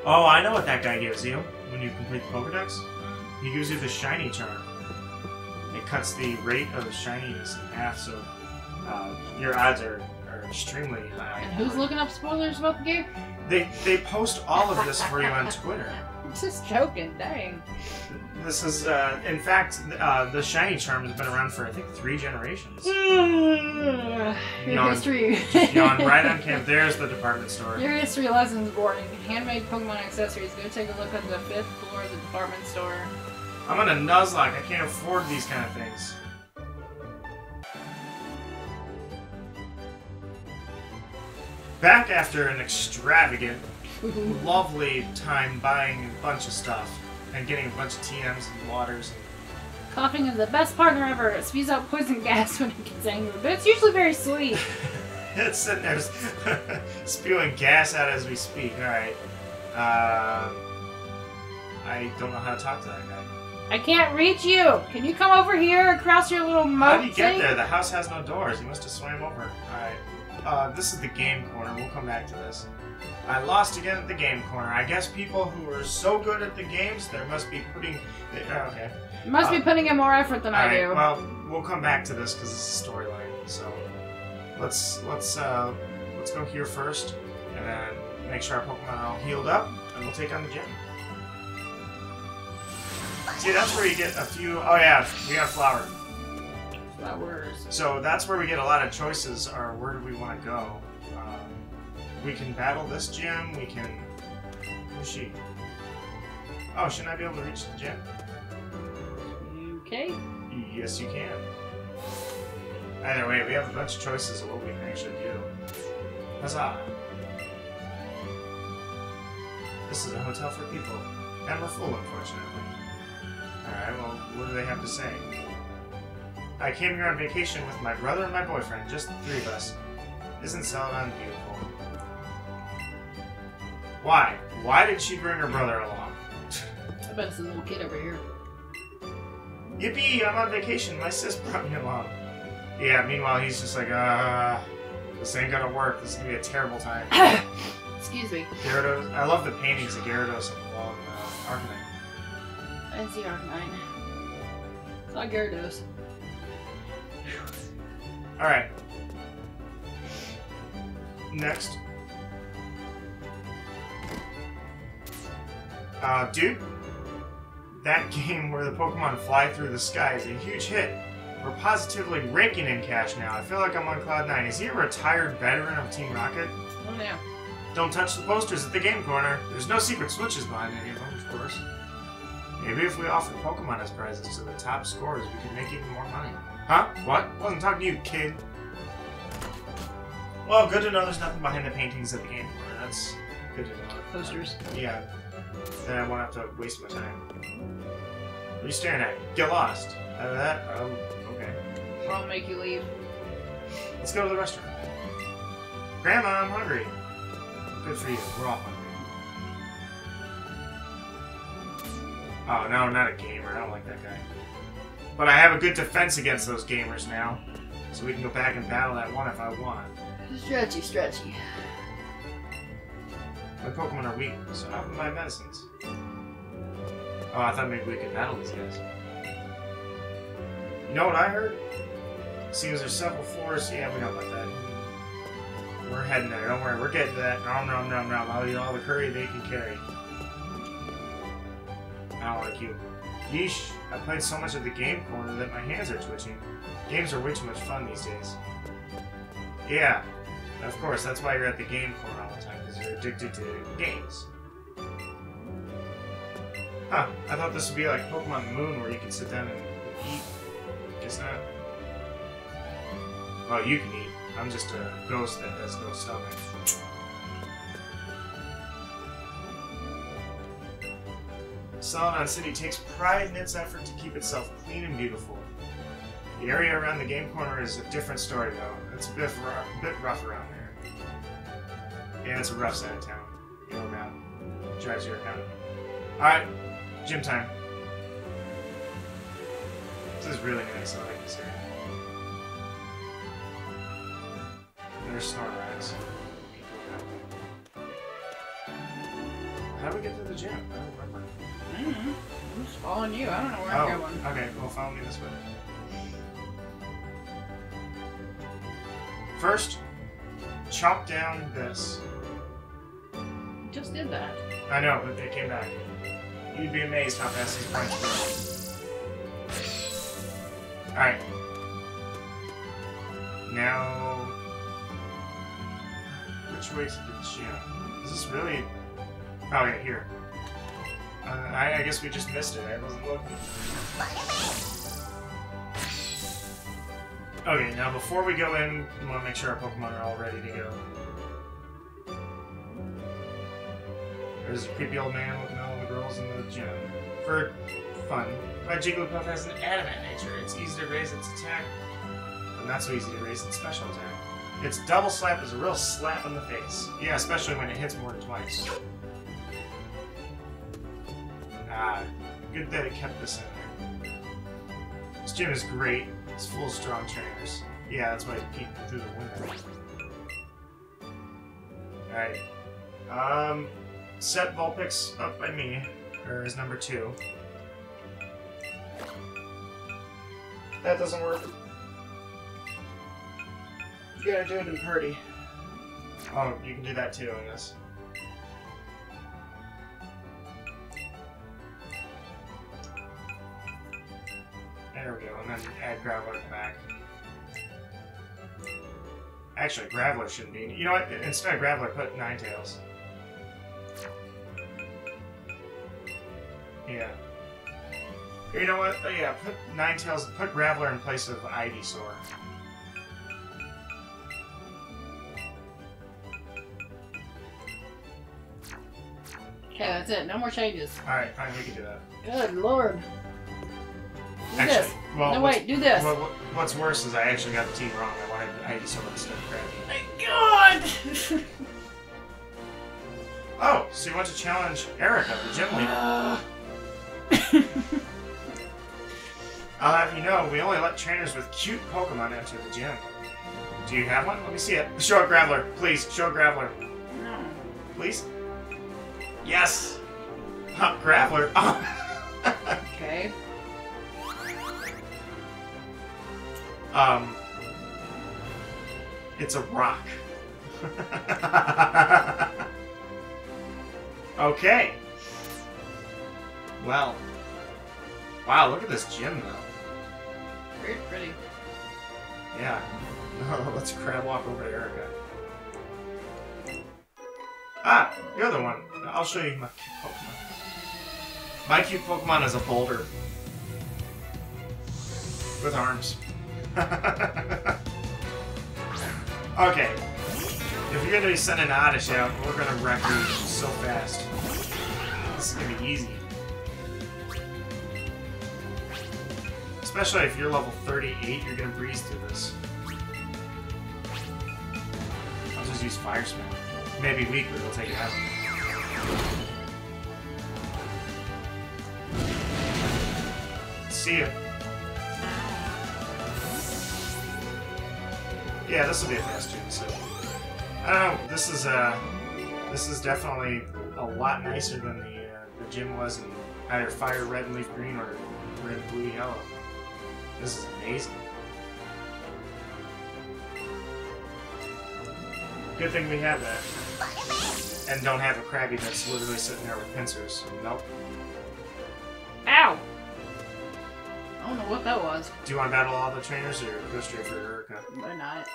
A: Oh, I know what that guy gives you when you complete the Pokedex. He gives you the shiny charm. It cuts the rate of shininess in half, so uh, your odds are, are extremely high.
B: And who's looking up spoilers about the game?
A: They they post all of this for you on Twitter.
B: Just joking. Dang.
A: This is, uh, in fact, uh, the shiny charm has been around for I think three generations.
B: Your
A: Yawn.
B: history.
A: Yawn right on camp. There's the department store.
B: Your history lessons boring. Handmade Pokemon accessories. Go take a look on the fifth floor of the department store.
A: I'm on a Nuzlocke. I can't afford these kind of things. Back after an extravagant, lovely time buying a bunch of stuff and getting a bunch of TMs and waters.
B: Koffing is the best partner ever. It spews out poison gas when it gets angry, but it's usually very sweet.
A: it's sitting there spewing gas out as we speak. All right. Uh, I don't know how to talk to that guy.
B: I can't reach you. Can you come over here across your little moat
A: How do you get
B: thing?
A: there? The house has no doors. You must have swam over. Alright. Uh, this is the game corner. We'll come back to this. I lost again at the game corner. I guess people who are so good at the games, they must be putting. Uh, okay.
B: Must be putting in more effort than I
A: Alright.
B: do.
A: Well, we'll come back to this because it's a storyline. So let's let's uh, let's go here first, and then make sure our Pokemon are all healed up, and we'll take on the gym. See, that's where you get a few. Oh yeah, we got a flower.
B: Flowers.
A: So that's where we get a lot of choices. Are where do we want to go? We can battle this gym. We can. Who's she? Oh, shouldn't I be able to reach the gym?
B: Okay.
A: Yes, you can. Either way, we have a bunch of choices of what we can actually do. Huzzah! This is a hotel for people, and we're full, unfortunately. Alright, well, what do they have to say? I came here on vacation with my brother and my boyfriend, just the three of us. Isn't Celadon beautiful? Why? Why did she bring her brother along?
B: I bet it's a little kid over here.
A: Yippee! I'm on vacation. My sis brought me along. Yeah. Meanwhile, he's just like, uh, this ain't gonna work. This is gonna be a terrible time.
B: Excuse me.
A: Gyarados. I love the paintings of Gyarados on the wall in uh, Arcanine.
B: It's the Arcanine. It's not Gyarados.
A: All right. Next. Uh, dude, that game where the Pokemon fly through the sky is a huge hit. We're positively raking in cash now. I feel like I'm on cloud nine. Is he a retired veteran of Team Rocket?
B: Oh yeah.
A: Don't touch the posters at the game corner. There's no secret switches behind any of them, of course. Maybe if we offered Pokemon as prizes to the top scorers, we could make even more money. Huh? What? Wasn't talking to you, kid. Well, good to know there's nothing behind the paintings at the game corner. That's good to know.
B: Posters.
A: Yeah. Then I won't have to waste my time. What are you staring at? Get lost. Out of that? Oh, okay.
B: I'll make you leave.
A: Let's go to the restaurant. Grandma, I'm hungry. Good for you. We're all hungry. Oh, no, not a gamer. I don't like that guy. But I have a good defense against those gamers now. So we can go back and battle that one if I want.
B: Stretchy, stretchy.
A: My Pokemon are weak, so I can my medicines. Oh, I thought maybe we could battle these guys. You know what I heard? Seems there's several floors. Yeah, we know about that. We're heading there. Don't worry, we're getting that. Nom nom nom nom. I'll eat all the curry they can carry. I don't like you. Yeesh. I played so much of the game corner that my hands are twitching. Games are way too much fun these days. Yeah, of course. That's why you're at the game corner addicted to games. Huh. I thought this would be like Pokemon Moon, where you can sit down and eat. Guess not. Well, you can eat. I'm just a ghost that has no stomach. Celadon City takes pride in its effort to keep itself clean and beautiful. The area around the game corner is a different story, though. It's a bit rough, a bit rough around there. Yeah, it's a rough side of town. You know about. Drives your economy. Alright, gym time. This is really nice. I like this area. there's Snorlax. How do we get to the gym? I don't remember.
B: Mm-hmm. I'm just following you. I don't know where I'm
A: Oh,
B: going.
A: okay. Well, follow me this way. First, chop down this.
B: Just did that.
A: I know, but they came back. You'd be amazed how fast these points grow. Alright. Now... Which way to the gym? Is this really... Oh, yeah, here. Uh, I, I guess we just missed it. I wasn't looking. Okay, now before we go in, we want to make sure our Pokemon are all ready to go. There's a creepy old man looking at all the girls in the gym. For fun. My Jigglypuff has an adamant nature. It's easy to raise its attack, but not so easy to raise its special attack. Its double slap is a real slap in the face. Yeah, especially when it hits more than twice. Ah, good that it kept this in there. This gym is great. It's full of strong trainers. Yeah, that's why it peeked through the window. Alright. Um, set Vulpix up by me, or as number two. That doesn't work. You gotta do it in party. Oh, you can do that too in this. There we go, and then add Graveler the back. Actually, Graveler shouldn't be. You know what? Instead of Graveler, put Ninetales. Yeah. You know what? Oh, yeah, put Ninetales, put Graveler in place of Ivysaur.
B: Okay, that's it. No more changes.
A: Alright, fine, we can do that.
B: Good lord. Do
A: Actually,
B: this.
A: well,
B: no, wait, do this.
A: What, what- what's worse is I actually got the team wrong. I wanted Ivysaur instead of Krabby.
B: My god!
A: Oh, so you want to challenge Erica, the gym leader?
B: Uh,
A: I'll have you know, we only let trainers with cute Pokemon enter the gym. Do you have one? Let me see it. Show a Graveler, please. Show a Graveler,
B: no.
A: please. Yes. Huh, Graveler.
B: Okay.
A: um. It's a rock. okay. Well. Wow, look at this gym though.
B: Very pretty.
A: Yeah. Let's crab walk over to Erica. Ah, you're the one. I'll show you my cute Pokemon. My cute Pokemon is a boulder. With arms. okay. If you're gonna be sending Oddish out, we're gonna wreck you so fast. This is gonna be easy. Especially if you're level 38, you're gonna breeze through this. I'll just use Fire Spin. Maybe weakly, it'll take it out. See ya. Yeah, this will be a fast gym, so. I don't know, this is, uh, this is definitely a lot nicer than the, uh, the gym was in either Fire Red and Leaf Green or Red Blue Yellow. This is amazing. Good thing we have that. And don't have a Krabby that's literally sitting there with pincers. Nope.
B: Ow! I don't know what that was.
A: Do you want to battle all the trainers or go straight for Erica?
B: Why not?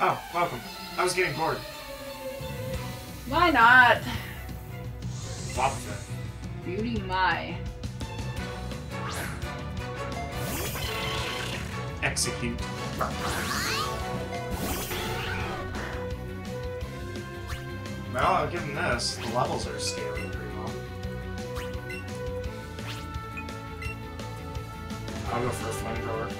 A: Oh, welcome. I was getting bored.
B: Why not?
A: Wobbuffet.
B: Beauty my.
A: Execute. Well, I'll give him this. The levels are scaling pretty well. I'll go for a flamethrower.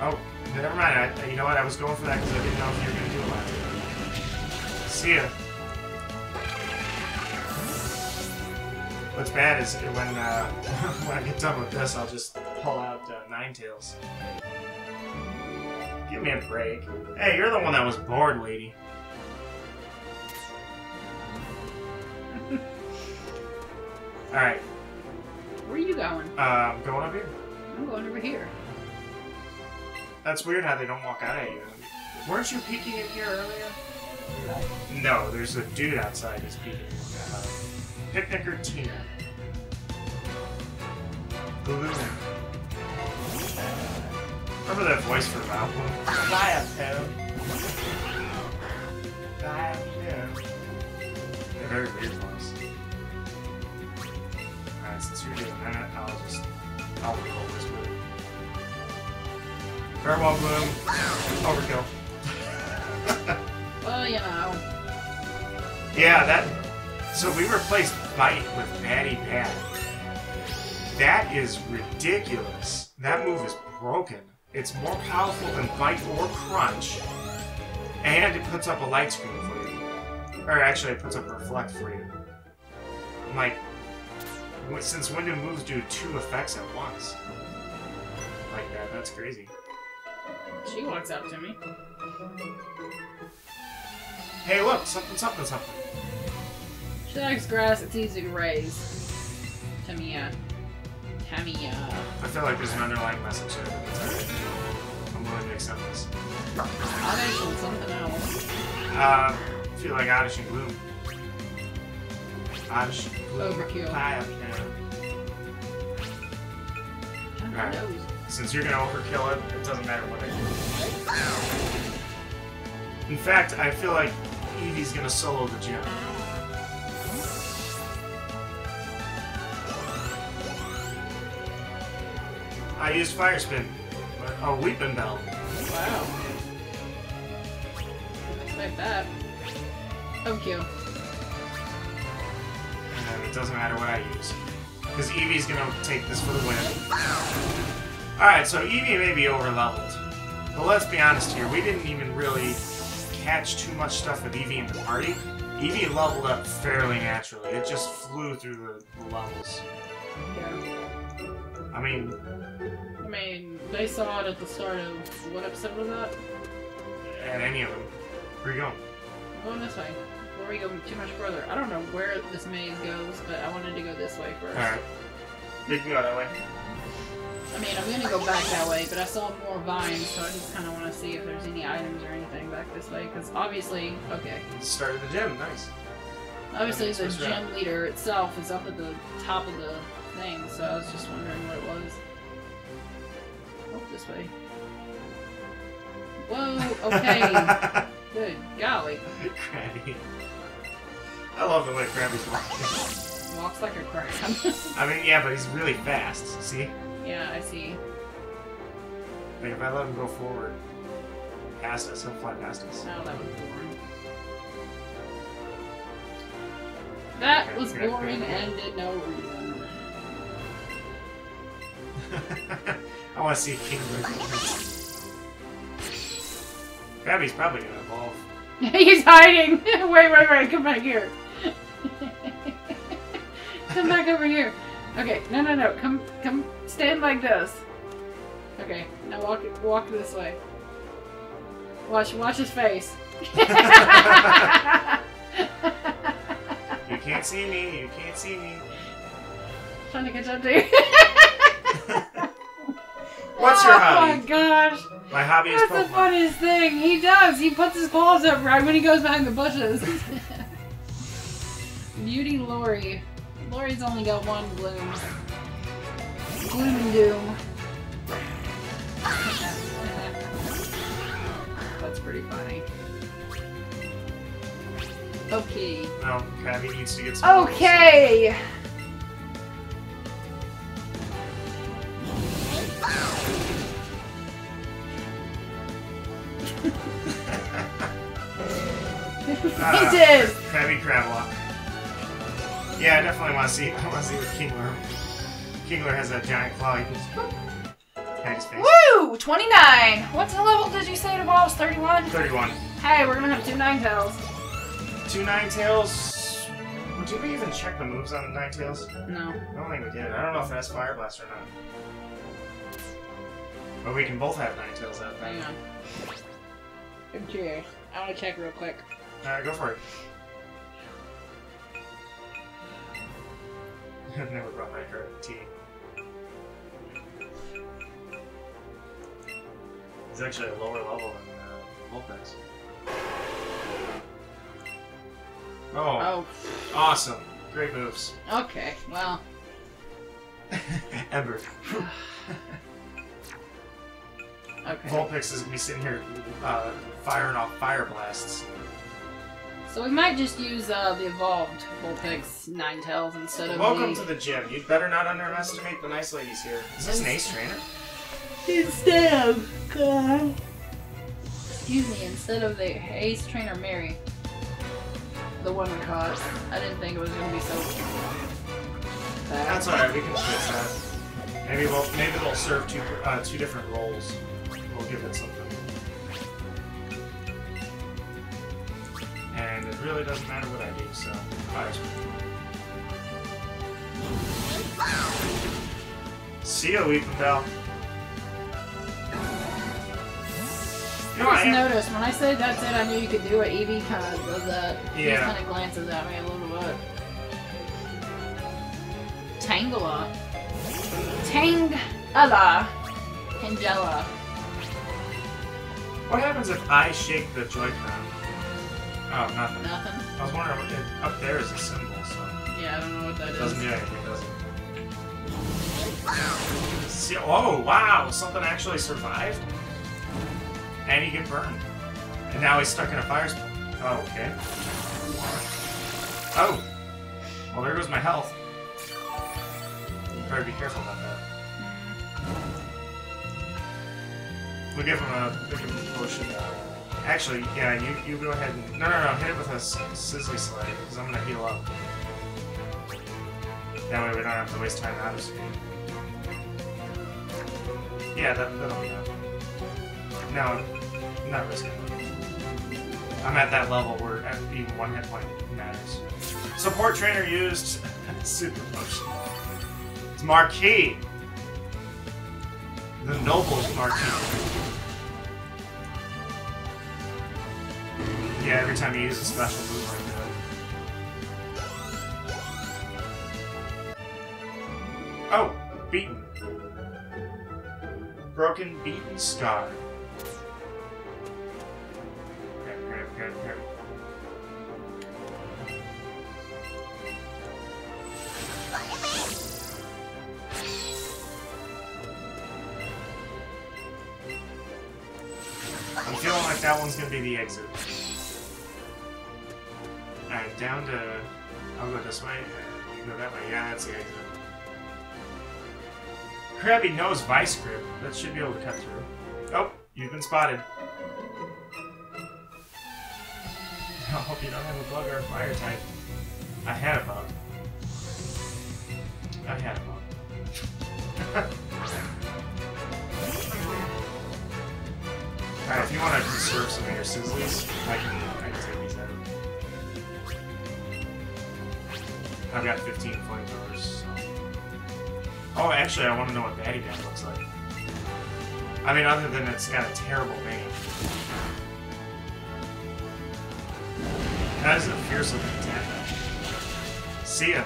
A: Oh, never mind. I, you know what? I was going for that because I didn't know if you were going to do it. See ya. What's bad is when uh, when I get done with this, I'll just pull out uh, Ninetales. Give me a break. Hey, you're the one that was bored, lady. Alright,
B: Where are you going?
A: uh, I'm going up here.
B: I'm going over here.
A: That's weird how they don't walk out at you. Weren't you peeking in here earlier? No, there's a dude outside who's peeking. Uh, Picnicker Tina. Balloon. Remember that voice for Malcolm? Bye, Pim. Bye, Pim. A very weird voice. Alright, since you're doing that, I'll just... I'll roll this with Farewell, Bloom. Overkill.
B: Well, you know.
A: Yeah, that. So we replaced Bite with Baddy Bad. That is ridiculous. That move is broken. It's more powerful than Bite or Crunch, and it puts up a light screen for you. Or actually, it puts up a reflect for you. I'm like, since when do moves do two effects at once? Like that, that's crazy.
B: She walks up to me.
A: Hey, look, something, something, something.
B: She likes grass. It's easy to raise. Tamiya. Tamiya.
A: I feel like there's an underlying message there, but it's alright. I'm willing to accept this.
B: Audition something else.
A: Uh, I feel like Oddish and Gloom. Oddish and Gloom.
B: Overkill.
A: Hi, up here.
B: Who
A: Alright.
B: knows?
A: Since you're gonna overkill it, it doesn't matter what I do. In fact, I feel like Eevee's gonna solo the gym. I used Fire Spin. Oh, Weepinbell.
B: Wow. Didn't expect that. Overkill.
A: And uh, it doesn't matter what I use. Because Eevee's gonna take this for the win. Alright, so Eevee may be over leveled. But let's be honest here, we didn't even really catch too much stuff with Eevee in the party. Eevee leveled up fairly naturally. It just flew through the, the levels.
B: Yeah.
A: I mean,
B: I mean, they saw it at the start of what episode was that?
A: at any of them. Where are you going?
B: I'm going this way. Before we go too much further. I don't know where this maze goes, but I wanted to go this way first.
A: Alright. You can go that way.
B: I mean, I'm gonna go back that way, but I saw more vines, so I just kind of want to see if there's any items or anything back this way. Because obviously, okay,
A: Start of the gym, nice.
B: obviously the gym leader itself is up at the top of the thing, so I was just wondering what it was. This way. Whoa. Okay. Good golly.
A: Krabby. I love the way Krabby's walking.
B: Walks like a crab.
A: I mean, yeah, but he's really fast. See?
B: yeah, I see.
A: Like, if I let him go forward past us, he'll fly past us.
B: Oh, that was boring. That was
A: Okay,
B: boring
A: okay.
B: and did no reason.
A: I want to see King Rick. Krabby's probably gonna evolve.
B: He's hiding! wait, wait, wait, come back here. come back over here. Okay, no, no, no, come, come, stand like this. Okay, now walk, walk this way. Watch, watch his face.
A: You can't see me. You can't see me.
B: Trying to catch up to you.
A: What's your
B: oh
A: hobby?
B: oh my gosh.
A: My hobby is
B: That's the funniest thing. He does. He puts his claws up right when he goes behind the bushes. Beauty Lori. Lori's only got one bloom. Gloom and doom. That's pretty funny. Okay.
A: No, Krabby needs to get some. levels.
B: Okay.
A: Ah,
B: he did.
A: Krabby Crablock. Yeah, I definitely want to see. I want to see what Kingler. Kingler has that giant claw. He can just hang his face.
B: Woo! 29! What's the level did you say it evolves? 31?
A: 31.
B: Hey, we're gonna have two Ninetales.
A: Two Ninetales. Did we even check the moves on the Ninetales?
B: No.
A: I don't think we did. I don't know if it has Fire Blast or not. But we can both have Ninetales that
B: Hang
A: thing.
B: on. I'm curious. I want to check real quick.
A: Alright, go for it. I've never brought my card tea. He's actually a lower level than uh, Vulpix. Oh,
B: Oh,
A: awesome. Great moves.
B: okay. Well,
A: Ember.
B: okay.
A: Vulpix is gonna be sitting here uh, firing off fire blasts.
B: So we might just use uh, the evolved Vulpix Ninetales instead of
A: Welcome
B: the...
A: to the gym. You'd better not underestimate the nice ladies here. Is this an ace trainer?
B: Instead of... God. Excuse me, instead of the Ace Trainer Mary. The one we caught. I didn't think it was going to be so bad.
A: That's alright, we can fix that. Maybe we'll maybe they'll serve two uh, two different roles. We'll give it something. Really doesn't matter what I do, so. See ya, Weeping Bell. You know,
B: I
A: I
B: just
A: am,
B: noticed when I said that's it, I knew you could do it. Eevee kind of does that. He
A: Yeah.
B: just kind of glances at me a little bit. Tangela. Tangela. Tangela.
A: what happens if I shake the Joy-Con? Oh, nothing.
B: Nothing.
A: I was wondering, what, it, up there is a symbol, so
B: Yeah, I don't know what that
A: it
B: is.
A: doesn't do anything, does it? See, oh, wow! Something actually survived? And he get burned. And now he's stuck in a fire spot. Oh, okay. Oh! Well, there goes my health. Better be careful about that. We'll give him a, we'll give him a potion. Actually, yeah, you, you go ahead and... No, no, no, hit it with a Sizzly Slide, because I'm gonna heal up. That way we don't have to waste time out of speed. Yeah, that, that'll be enough. No, not risking. I'm at that level where at- even one hit point matters. Support trainer used super potion. It's Marquis. The noble Marquis. Yeah, every time you use a special move like that. Oh, beaten. Broken, beaten, scar. Grab, grab, grab, grab. I'm feeling like that one's gonna be the exit. Alright, down to... I'll go this way, and you go that way. Yeah, that's the exit. Krabby knows Vice Grip. That should be able to cut through. Oh, you've been spotted. I hope you don't have a bug or a fire type. I had a bug. I had a bug. Alright, if you want to conserve some of your sizzlies, I can, I've got 15 flamethrowers, so. Oh, actually, I want to know what Baddy Bad looks like. I mean, other than it's got a terrible name. That is a fierce attack. See ya.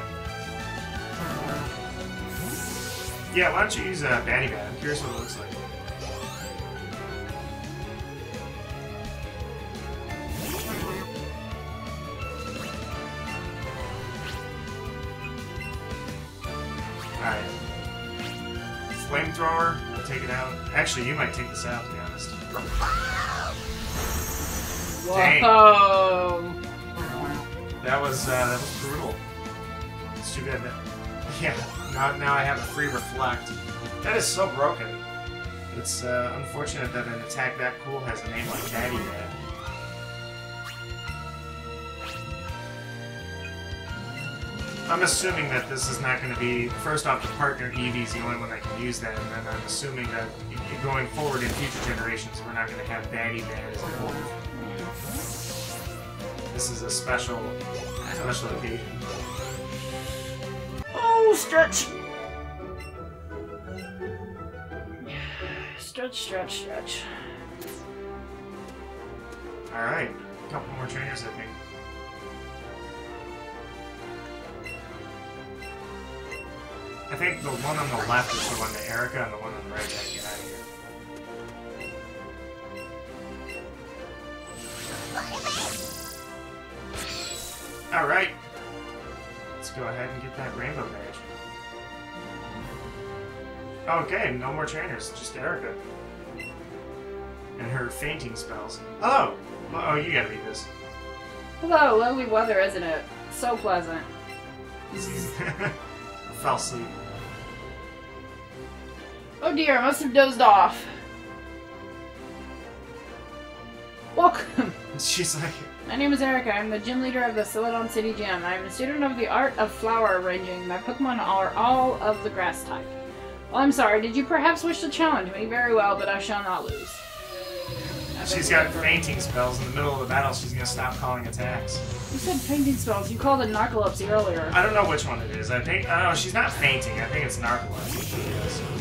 A: Yeah, why don't you use uh, Baddy Bad? I'm curious what it looks like. Actually, you might take this out, to be honest. Dang.
B: Whoa!
A: That was, uh, that was brutal. It's too bad that... Yeah, now, now I have a free reflect. That is so broken. It's, uh, unfortunate that an attack that cool has a name like Baddy Bad. I'm assuming that this is not going to be, first off, the partner Eevee's the only one that can use that, and then I'm assuming that going forward in future generations, we're not going to have Baddy Bad as a wolf. This is a special, special occasion.
B: Oh, stretch! Stretch Stretch, stretch, stretch.
A: Alright. A couple more trainers, I think. I think the one on the left is the one that Erika, and the one on the right got to get out of here. Alright. Let's go ahead and get that rainbow badge. Okay, no more trainers, just Erika. And her fainting spells. Hello! Oh, you gotta read this.
B: Hello, lovely weather, isn't it? So pleasant.
A: I fell asleep.
B: Oh dear, I must have dozed off. Welcome.
A: She's like,
B: My name is Erika. I'm the gym leader of the Celadon City Gym. I'm a student of the art of flower arranging. My Pokemon are all of the grass type. Well, I'm sorry. Did you perhaps wish to challenge me? Very well, but I shall not lose.
A: she's got fainting spells in the middle of the battle. She's gonna stop calling attacks.
B: You said fainting spells. You called it narcolepsy earlier.
A: I don't know which one it is. I think, Oh, she's not fainting. I think it's narcolepsy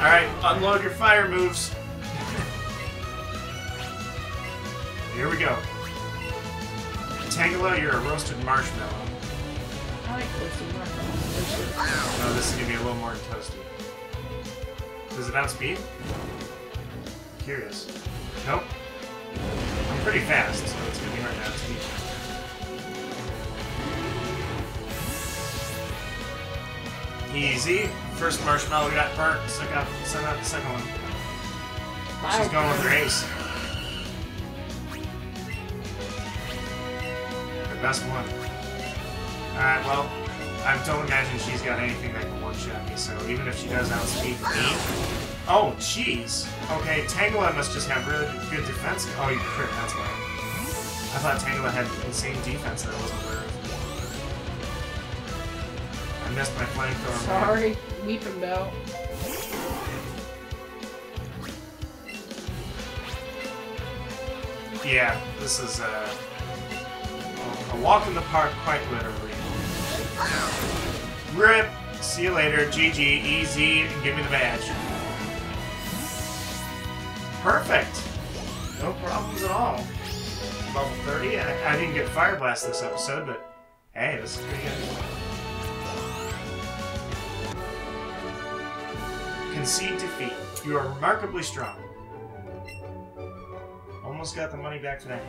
A: Alright, unload your fire moves. Here we go. Tangela, you're a roasted marshmallow.
B: I like toasted marshmallows.
A: No, oh, this is gonna be a little more toasty. Does it outspeed? Curious. Nope. I'm pretty fast, so it's gonna be hard to outspeed. Easy. First marshmallow we got burnt. Suck out, suck out the second one. She's going with her ace. The best one. Alright, well, I don't imagine she's got anything that can one-shot me, so even if she does outspeed me... Oh, jeez. Okay, Tangela must just have really good defense. Oh, you crit, that's why. I thought Tangela had insane defense that I wasn't aware of. I missed my flamethrower.
B: Sorry, Weepinbell.
A: Yeah, this is uh, a walk in the park, quite literally. Rip! See you later, GG, easy, and give me the badge. Perfect! No problems at all. Level 30, I, I didn't get Fire Blast this episode, but hey, this is pretty good. Concede defeat. You are remarkably strong. Almost got the money back for that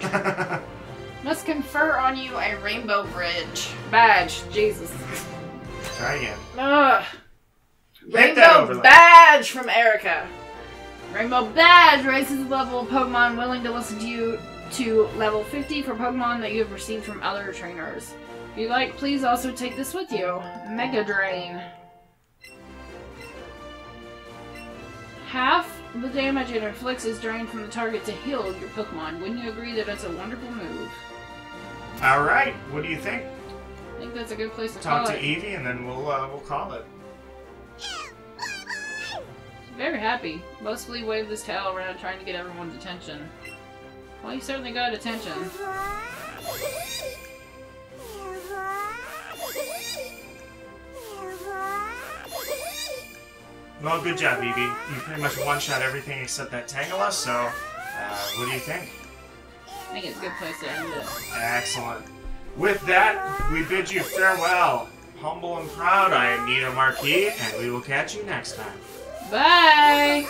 A: hat.
B: Must confer on you a rainbow bridge badge. Jesus.
A: Try again.
B: Ugh. Rainbow badge from Erika. Rainbow badge raises the level of Pokemon willing to listen to you to level 50 for Pokemon that you have received from other trainers. If you like, please also take this with you. Mega Drain. Half the damage it inflicts is drained from the target to heal your Pokemon. Wouldn't you agree that it's a wonderful move?
A: Alright, what do you think?
B: I think that's a good place to
A: Talk
B: call
A: to
B: it.
A: Eevee and then we'll uh, we'll call it.
B: Very happy. Mostly waved this tail around trying to get everyone's attention. Well, you certainly got attention.
A: Well, good job, Eevee. You pretty much one-shot everything except that Tangela, so uh, what do you think?
B: I think it's a good place to end it.
A: Excellent. With that, we bid you farewell. Humble and proud, I am Nido Marquis, and we will catch you next time.
B: Bye!